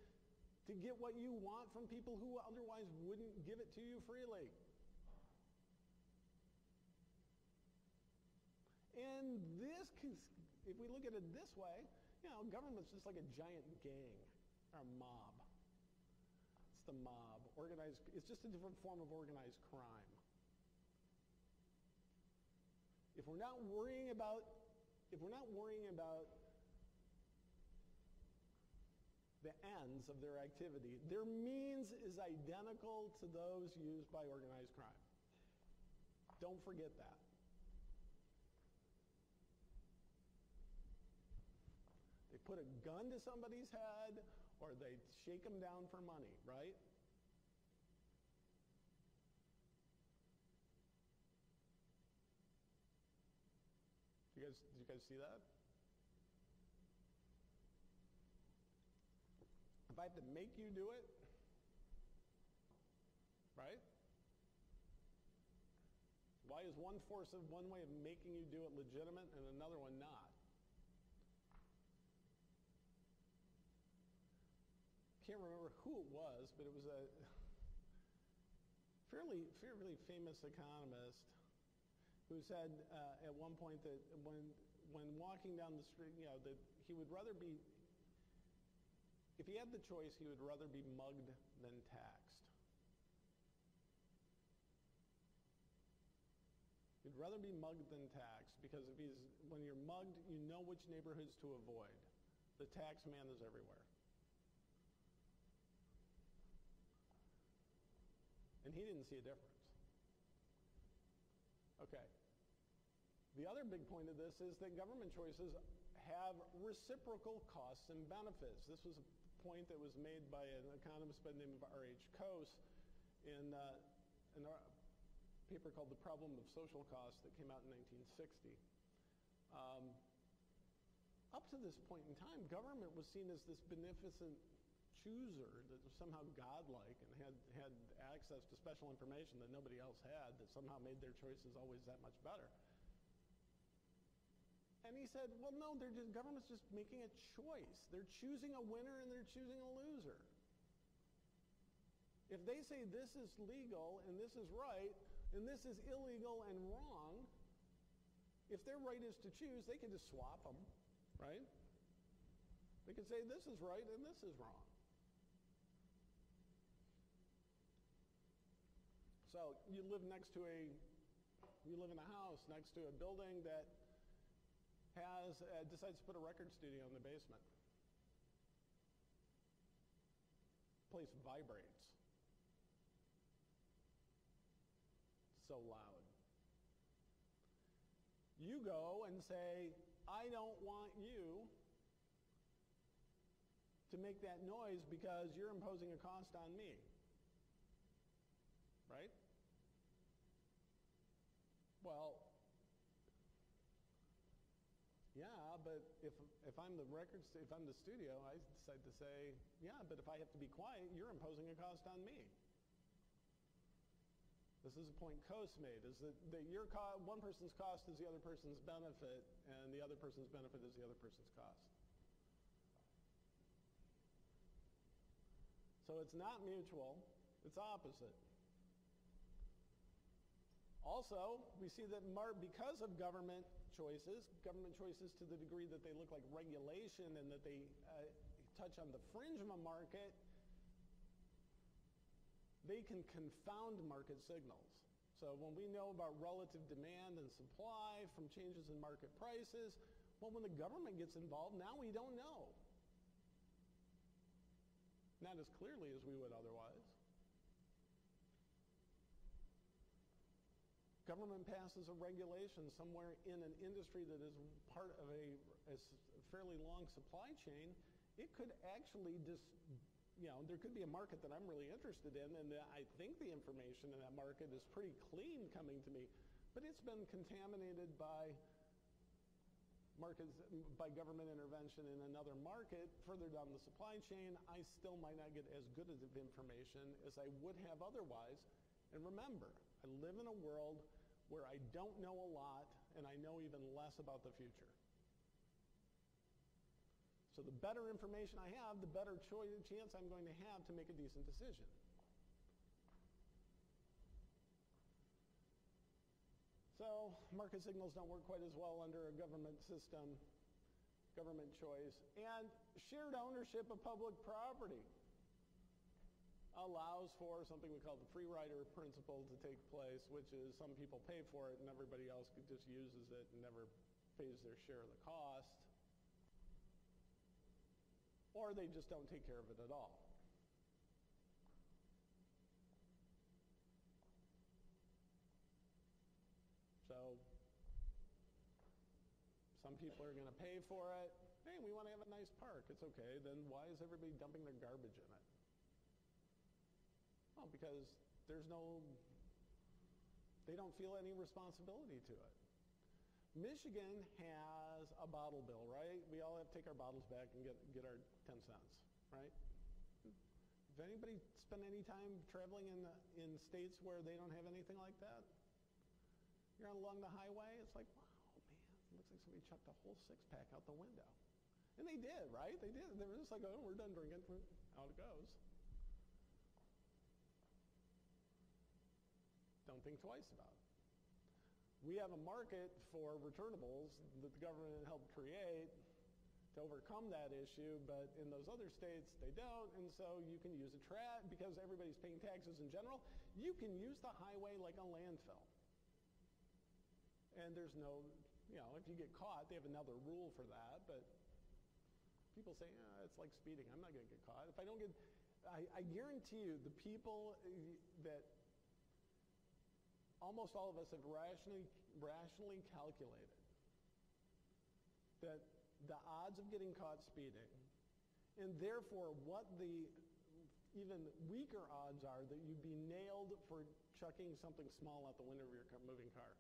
to get what you want from people who otherwise wouldn't give it to you freely. And this, if we look at it this way, you know, government's just like a giant gang or a mob. It's the mob. Organized, it's just a different form of organized crime. If we're not worrying about, if we're not worrying about the ends of their activity. Their means is identical to those used by organized crime. Don't forget that. They put a gun to somebody's head or they shake them down for money, right? You guys, did you guys see that? If I have to make you do it, right? Why is one force of one way of making you do it legitimate and another one not? Can't remember who it was, but it was a fairly, fairly famous economist who said uh, at one point that when, when walking down the street, you know, that he would rather be, if he had the choice, he would rather be mugged than taxed. He'd rather be mugged than taxed because if he's, when you're mugged, you know which neighborhoods to avoid. The tax man is everywhere. And he didn't see a difference. Okay. The other big point of this is that government choices have reciprocal costs and benefits. This was a point that was made by an economist by the name of R.H. Coase in, uh, in a paper called The Problem of Social Costs that came out in 1960. Um, up to this point in time, government was seen as this beneficent chooser that was somehow godlike and had, had access to special information that nobody else had that somehow made their choices always that much better. And he said, well, no, they're just, government's just making a choice. They're choosing a winner and they're choosing a loser. If they say this is legal and this is right and this is illegal and wrong, if their right is to choose, they can just swap them, right? They can say this is right and this is wrong. So you live next to a, you live in a house next to a building that has, uh, decides to put a record studio in the basement. Place vibrates. So loud. You go and say, I don't want you to make that noise because you're imposing a cost on me. Right? Well, yeah, but if, if I'm the record, st- if I'm the studio, I decide to say, yeah, but if I have to be quiet, you're imposing a cost on me. This is a point Coase made, is that, that your co- one person's cost is the other person's benefit, and the other person's benefit is the other person's cost. So it's not mutual, it's opposite. Also, we see that because of government choices, government choices to the degree that they look like regulation and that they uh, touch on the fringe of a market, they can confound market signals. So when we know about relative demand and supply from changes in market prices, well, when the government gets involved, now we don't know. Not as clearly as we would otherwise. Government passes a regulation somewhere in an industry that is part of a, a fairly long supply chain, it could actually just you know, there could be a market that I'm really interested in, and I think the information in that market is pretty clean coming to me, but it's been contaminated by markets, by government intervention in another market further down the supply chain. I still might not get as good of information as I would have otherwise. And remember, I live in a world where I don't know a lot and I know even less about the future. So the better information I have, the better choice, chance I'm going to have to make a decent decision. So market signals don't work quite as well under a government system, government choice. And shared ownership of public property allows for something we call the free rider principle to take place, which is some people pay for it and everybody else just uses it and never pays their share of the cost or they just don't take care of it at all. So some people are going to pay for it. Hey, we want to have a nice park. It's okay. Then why is everybody dumping their garbage in it? Because there's no, they don't feel any responsibility to it. Michigan has a bottle bill, right? We all have to take our bottles back and get, get our 10 cents, right? If anybody spend any time traveling in, the, in states where they don't have anything like that? You're along the highway, it's like, wow, man, looks like somebody chucked a whole six-pack out the window. And they did, right? They did. They were just like, oh, we're done drinking. Out it goes. Don't think twice about it. We have a market for returnables that the government helped create to overcome that issue, but in those other states, they don't, and so you can use a trap because everybody's paying taxes in general. You can use the highway like a landfill. And there's no, you know, if you get caught, they have another rule for that, but people say, yeah, it's like speeding. I'm not going to get caught. If I don't get, I, I guarantee you, the people that almost all of us have rationally, rationally calculated that the odds of getting caught speeding, and therefore what the even weaker odds are that you'd be nailed for chucking something small out the window of your moving car.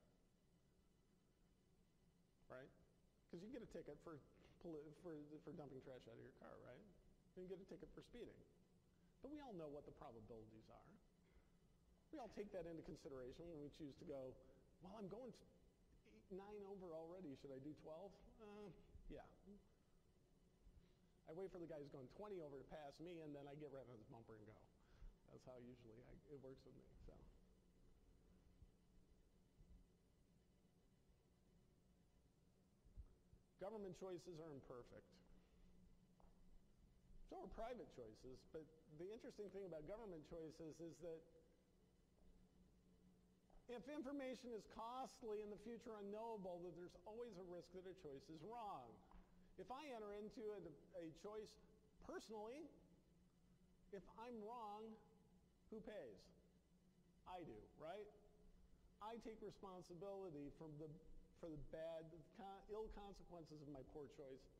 Right? Because you get a ticket for, for, for dumping trash out of your car, right? You get a ticket for speeding. But we all know what the probabilities are. We all take that into consideration when we choose to go, well, I'm going eight, 9 over already. Should I do 12? Uh, yeah. I wait for the guy who's going 20 over to pass me, and then I get right on his bumper and go. That's how usually I, it works with me. So. Government choices are imperfect. So are private choices, but the interesting thing about government choices is that if information is costly and the future unknowable, that there's always a risk that a choice is wrong. If I enter into a, a choice personally, if I'm wrong, who pays? I do, right? I take responsibility for the, for the bad, ill consequences of my poor choices.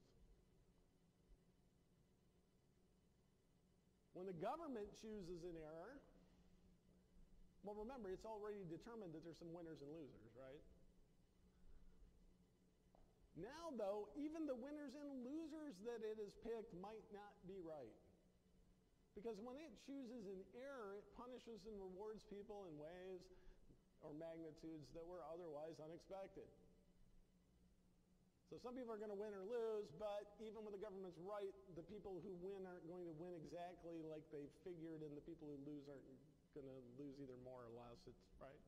When the government chooses an error, well, remember, it's already determined that there's some winners and losers, right? Now, though, even the winners and losers that it has picked might not be right. Because when it chooses an error, it punishes and rewards people in ways or magnitudes that were otherwise unexpected. So some people are going to win or lose, but even when the government's right, the people who win aren't going to win exactly like they figured, and the people who lose aren't going to lose either more or less. It's right.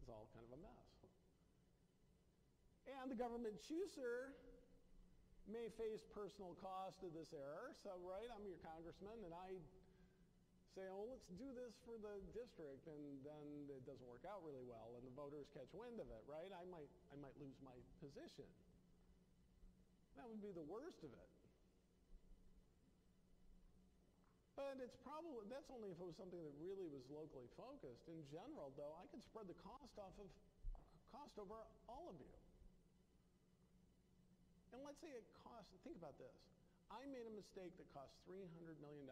It's all kind of a mess. And the government chooser may face personal cost of this error. So, right, I'm your congressman, and I say, oh, let's do this for the district, and then it doesn't work out really well, and the voters catch wind of it, right? I might, I might lose my position. That would be the worst of it. But it's probably, that's only if it was something that really was locally focused. In general, though, I could spread the cost off of, cost over all of you. And let's say it costs, think about this. I made a mistake that cost $300 million.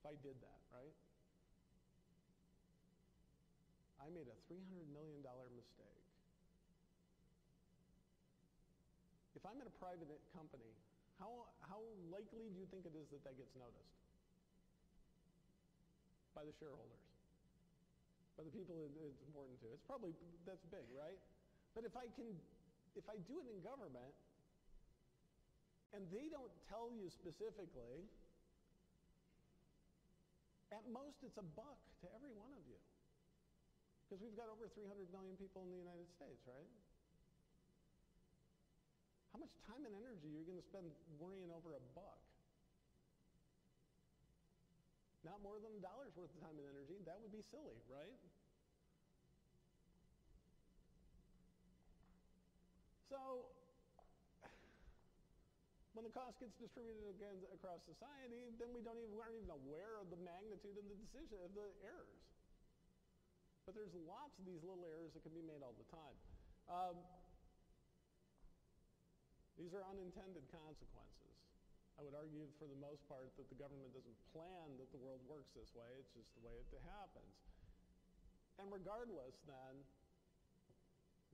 If I did that, right? I made a $300 million mistake. If I'm in a private company how, how likely do you think it is that that gets noticed? By the shareholders. By the people it's important to. It's probably, that's big, right? But if I can, if I do it in government, and they don't tell you specifically, at most it's a buck to every one of you. Because we've got over 300 million people in the United States, right? How much time and energy are you going to spend worrying over a buck? Not more than a dollar's worth of time and energy. That would be silly, right? So when the cost gets distributed again across society, then we don't even, aren't even aware of the magnitude of the decision of the errors. But there's lots of these little errors that can be made all the time. Um, these are unintended consequences. I would argue for the most part that the government doesn't plan that the world works this way. It's just the way it happens. And regardless then,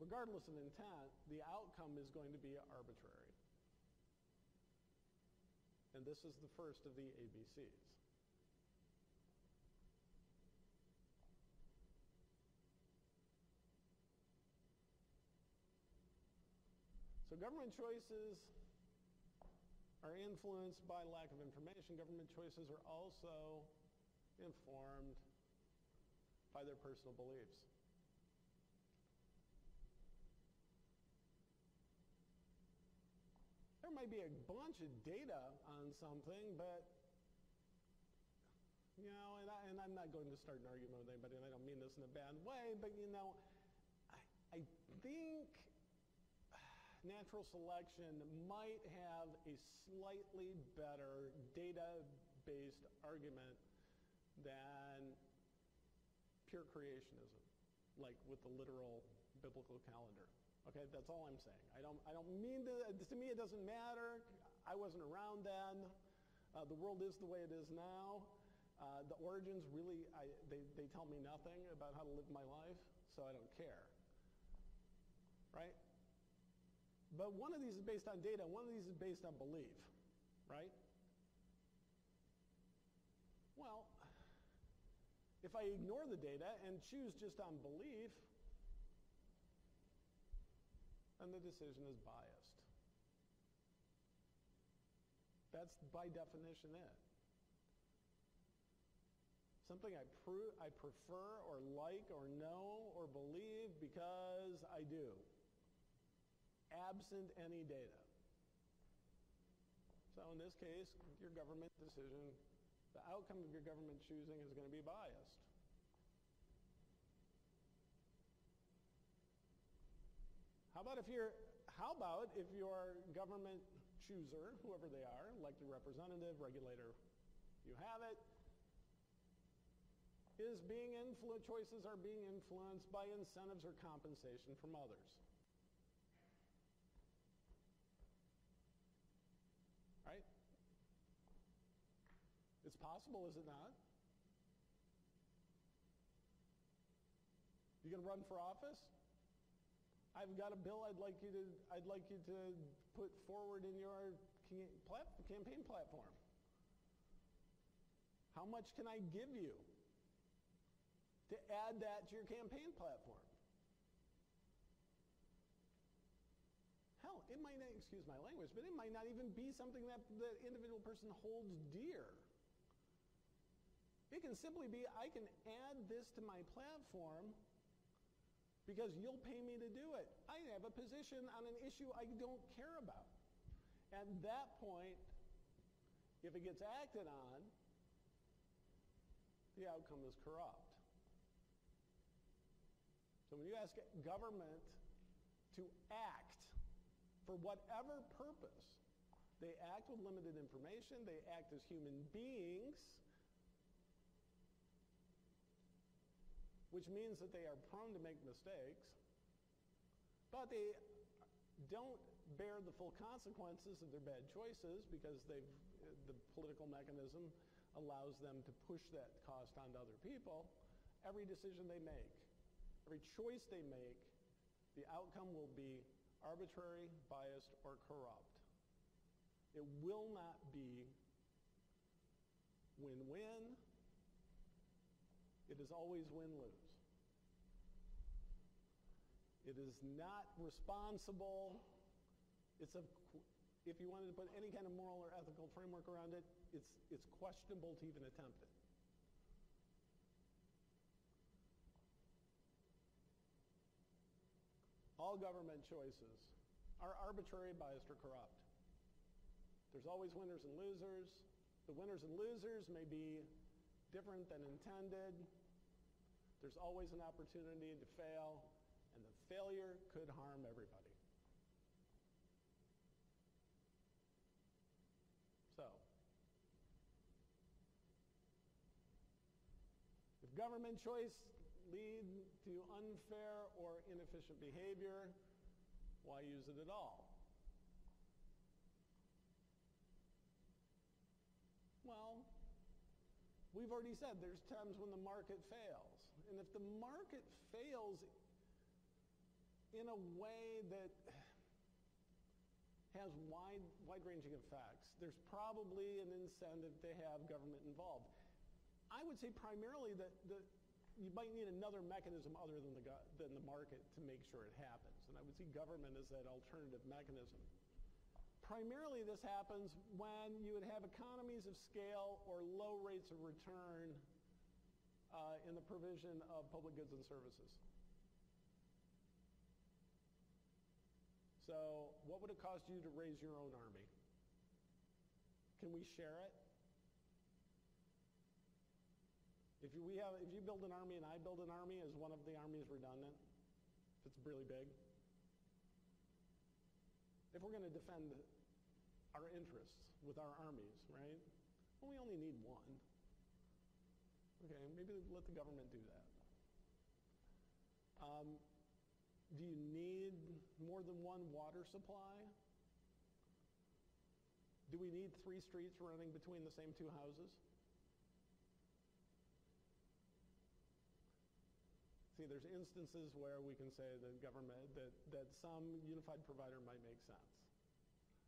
regardless of intent, the outcome is going to be arbitrary. And this is the first of the ABCs. So government choices are influenced by lack of information. Government choices are also informed by their personal beliefs. There might be a bunch of data on something, but you know, and, I, and I'm not going to start an argument with anybody, and I don't mean this in a bad way, but you know, I, I think natural selection might have a slightly better data-based argument than pure creationism, like with the literal biblical calendar. Okay, that's all I'm saying. I don't, I don't mean to, to me it doesn't matter. I wasn't around then. Uh, the world is the way it is now. Uh, the origins really, I, they, they tell me nothing about how to live my life, so I don't care. Right? But one of these is based on data, and one of these is based on belief, right? Well, if I ignore the data and choose just on belief, then the decision is biased. That's by definition it. Something I, I prefer or like or know or believe because I do absent any data. So in this case, your government decision, the outcome of your government choosing is going to be biased. How about if you're how about if your government chooser, whoever they are, elected representative, regulator, you have it, is being influenced, choices are being influenced by incentives or compensation from others. It's possible, is it not? You going to run for office? I've got a bill I'd like you to, I'd like you to put forward in your campaign platform. How much can I give you to add that to your campaign platform? Hell, it might not, excuse my language, but it might not even be something that the individual person holds dear. It can simply be, I can add this to my platform because you'll pay me to do it. I have a position on an issue I don't care about. At that point, if it gets acted on, the outcome is corrupt. So when you ask government to act for whatever purpose, they act with limited information, they act as human beings, which means that they are prone to make mistakes, but they don't bear the full consequences of their bad choices because they've, the political mechanism allows them to push that cost onto other people. Every decision they make, every choice they make, the outcome will be arbitrary, biased, or corrupt. It will not be win-win it is always win-lose. It is not responsible. It's a, if you wanted to put any kind of moral or ethical framework around it, it's, it's questionable to even attempt it. All government choices are arbitrary, biased, or corrupt. There's always winners and losers. The winners and losers may be different than intended. There's always an opportunity to fail, and the failure could harm everybody. So, if government choice lead to unfair or inefficient behavior, why use it at all? Well, we've already said there's times when the market fails. And if the market fails in a way that has wide, wide-ranging effects. There's probably an incentive to have government involved. I would say primarily that, that you might need another mechanism other than the, than the market to make sure it happens. And I would see government as that alternative mechanism. Primarily this happens when you would have economies of scale or low rates of return uh, in the provision of public goods and services. So what would it cost you to raise your own army? Can we share it? If you, we have, if you build an army and I build an army, is one of the armies redundant? If it's really big? If we're going to defend our interests with our armies, right? Well, we only need one. Okay, maybe let the government do that. Um, do you need more than one water supply? Do we need three streets running between the same two houses? See, there's instances where we can say that government, that, that some unified provider might make sense.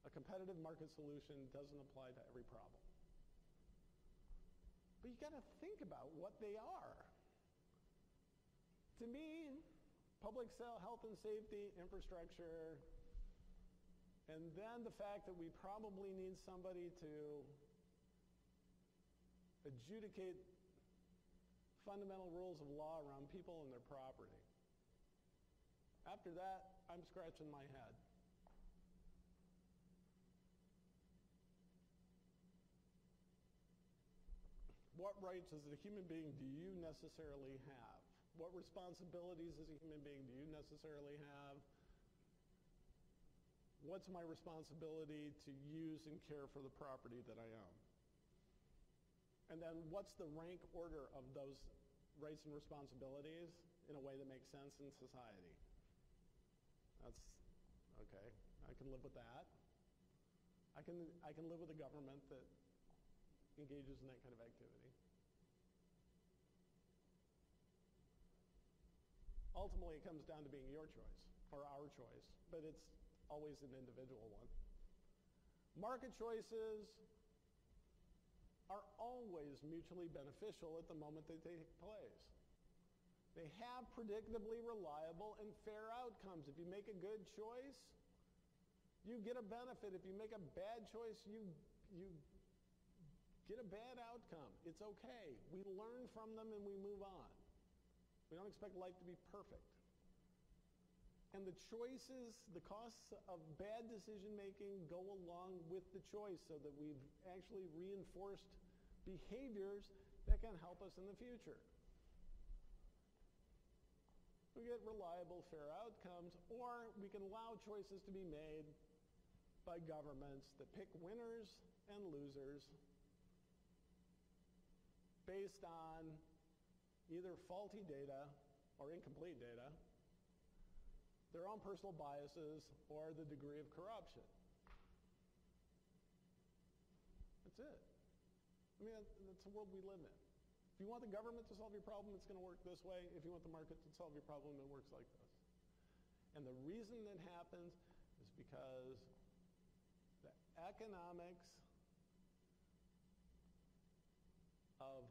A competitive market solution doesn't apply to every problem. But you got to think about what they are. To me, public health and safety, infrastructure, and then the fact that we probably need somebody to adjudicate fundamental rules of law around people and their property. After that, I'm scratching my head. What rights as a human being do you necessarily have? What responsibilities as a human being do you necessarily have? What's my responsibility to use and care for the property that I own? And then what's the rank order of those rights and responsibilities in a way that makes sense in society? That's okay. I can live with that. I can, I can live with a government that engages in that kind of activity. Ultimately, it comes down to being your choice or our choice, but it's always an individual one. Market choices are always mutually beneficial at the moment they take place. They have predictably reliable and fair outcomes. If you make a good choice, you get a benefit. If you make a bad choice, you, you get a bad outcome. It's okay. We learn from them and we move on. We don't expect life to be perfect. And the choices, the costs of bad decision making go along with the choice so that we've actually reinforced behaviors that can help us in the future. We get reliable, fair outcomes, or we can allow choices to be made by governments that pick winners and losers based on either faulty data or incomplete data, their own personal biases, or the degree of corruption. That's it. I mean, that's the world we live in. If you want the government to solve your problem, it's going to work this way. If you want the market to solve your problem, it works like this. And the reason that happens is because the economics of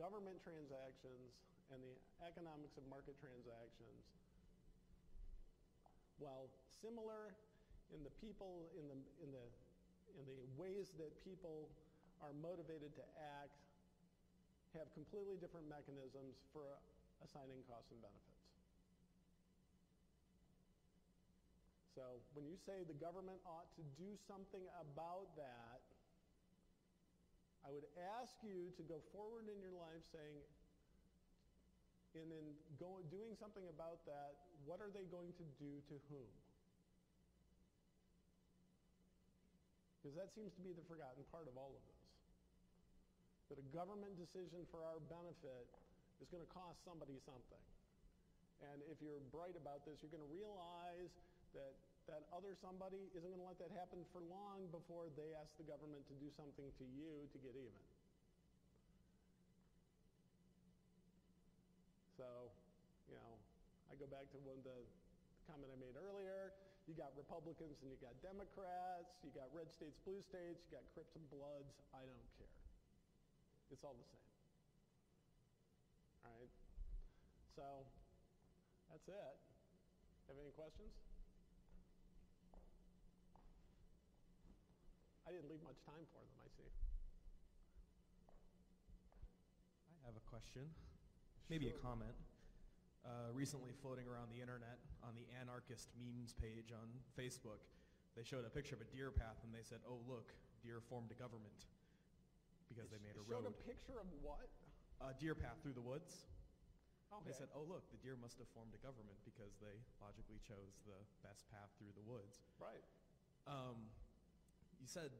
government transactions and the economics of market transactions, while similar in the people, in the, in the, in the ways that people are motivated to act, have completely different mechanisms for assigning costs and benefits. So when you say the government ought to do something about that, I would ask you to go forward in your life saying, and then go, doing something about that, what are they going to do to whom? Because that seems to be the forgotten part of all of this. That a government decision for our benefit is going to cost somebody something. And if you're bright about this, you're going to realize that that other somebody isn't going to let that happen for long before they ask the government to do something to you to get even. So, you know, I go back to one the comment I made earlier. You got Republicans and you got Democrats. You got red states, blue states. You got Crips and Bloods. I don't care. It's all the same. All right? So that's it. Have any questions? I didn't leave much time for them, I see. I have a question, maybe a Sure. comment. Uh, recently floating around the internet on the anarchist memes page on Facebook, they showed a picture of a deer path and they said, oh look, deer formed a government because they made a It showed road. a picture of what? A deer path through the woods. Okay. They said, oh look, the deer must have formed a government because they logically chose the best path through the woods. Right. Um, you said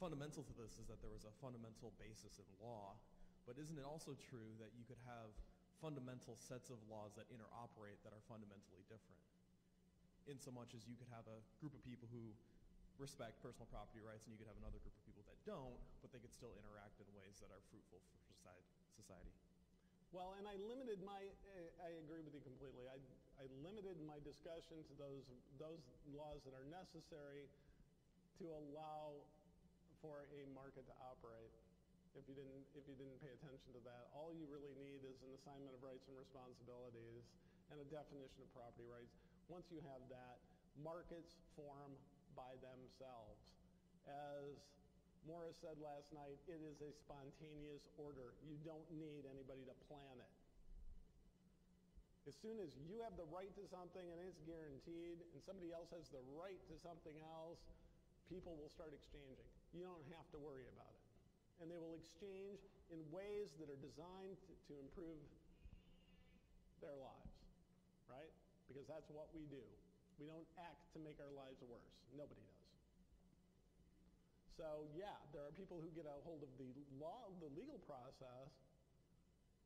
fundamental to this is that there was a fundamental basis in law, but isn't it also true that you could have fundamental sets of laws that interoperate that are fundamentally different? In so much as you could have a group of people who respect personal property rights and you could have another group of people that don't, but they could still interact in ways that are fruitful for society. Well, and I limited my, uh, I agree with you completely. I, I limited my discussion to those, those laws that are necessary to allow for a market to operate. If you didn't, if you didn't pay attention to that, all you really need is an assignment of rights and responsibilities and a definition of property rights. Once you have that, markets form by themselves. As Maurice said last night, it is a spontaneous order. You don't need anybody to plan it. As soon as you have the right to something and it's guaranteed, and somebody else has the right to something else, people will start exchanging. You don't have to worry about it. And they will exchange in ways that are designed to, to improve their lives, right? Because that's what we do. We don't act to make our lives worse. Nobody does. So yeah, there are people who get a hold of the law, the legal process,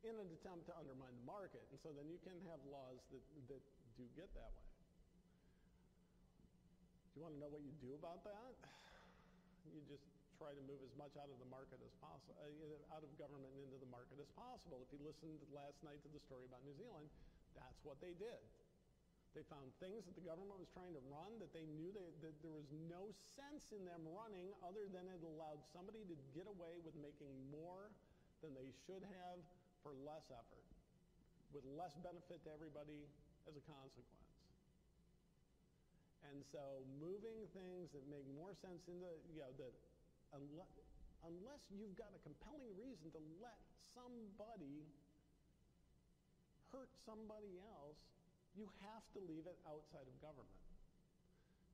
in an attempt to undermine the market. And so then you can have laws that, that do get that way. You want to know what you do about that? You just try to move as much out of the market as possible, uh, out of government and into the market as possible. If you listened last night to the story about New Zealand, that's what they did. They found things that the government was trying to run that they knew they, that there was no sense in them running other than it allowed somebody to get away with making more than they should have for less effort, with less benefit to everybody as a consequence. And so moving things that make more sense into, you know, that unless, unless you've got a compelling reason to let somebody hurt somebody else, you have to leave it outside of government.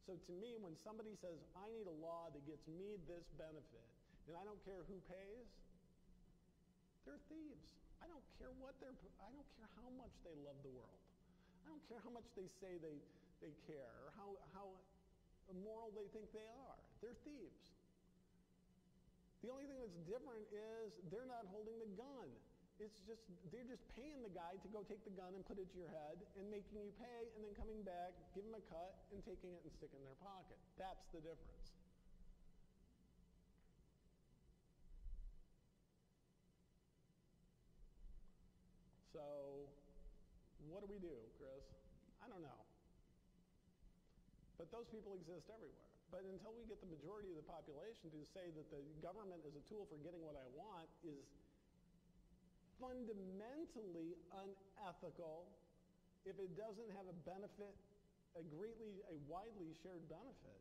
So to me, when somebody says, I need a law that gets me this benefit, and I don't care who pays, they're thieves. I don't care what they're, I don't care how much they love the world. I don't care how much they say they, they care or how, how immoral they think they are. They're thieves. The only thing that's different is they're not holding the gun. It's just, they're just paying the guy to go take the gun and put it to your head and making you pay and then coming back, give him a cut and taking it and sticking it in their pocket. That's the difference. So what do we do, Chris? I don't know. Those people exist everywhere. But until we get the majority of the population to say that the government is a tool for getting what I want is fundamentally unethical if it doesn't have a benefit, a greatly, a widely shared benefit.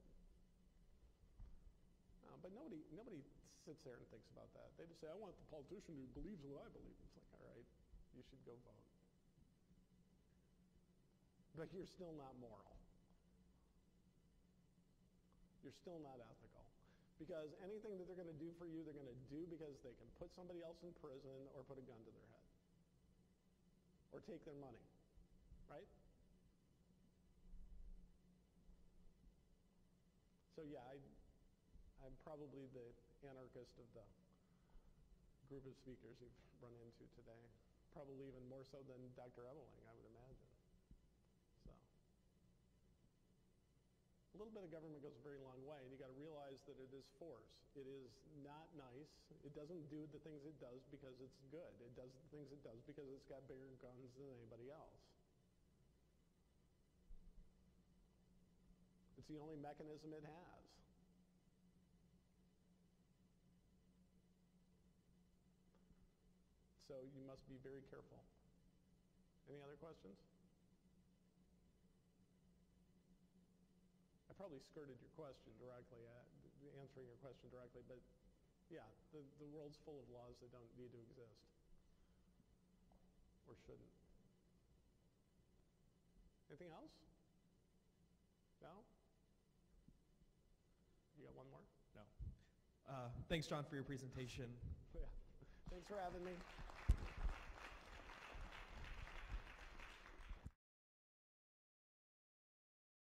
Uh, but nobody, nobody sits there and thinks about that. They just say, I want the politician who believes what I believe. It's like, all right, you should go vote. But you're still not moral. You're still not ethical. Because anything that they're going to do for you, they're going to do because they can put somebody else in prison or put a gun to their head. Or take their money. Right? So yeah, I, I'm probably the anarchist of the group of speakers you've run into today. Probably even more so than Dr. Ebeling, I would imagine. So. A little bit of government goes a very long way, and you got to realize that it is force. It is not nice. It doesn't do the things it does because it's good. It does the things it does because it's got bigger guns than anybody else. It's the only mechanism it has. So you must be very careful. Any other questions? Probably skirted your question directly, uh, answering your question directly, but yeah, the, the world's full of laws that don't need to exist or shouldn't. Anything else? No? You got one more? No. Uh, thanks, John, for your presentation. [LAUGHS] Yeah. Thanks for having me.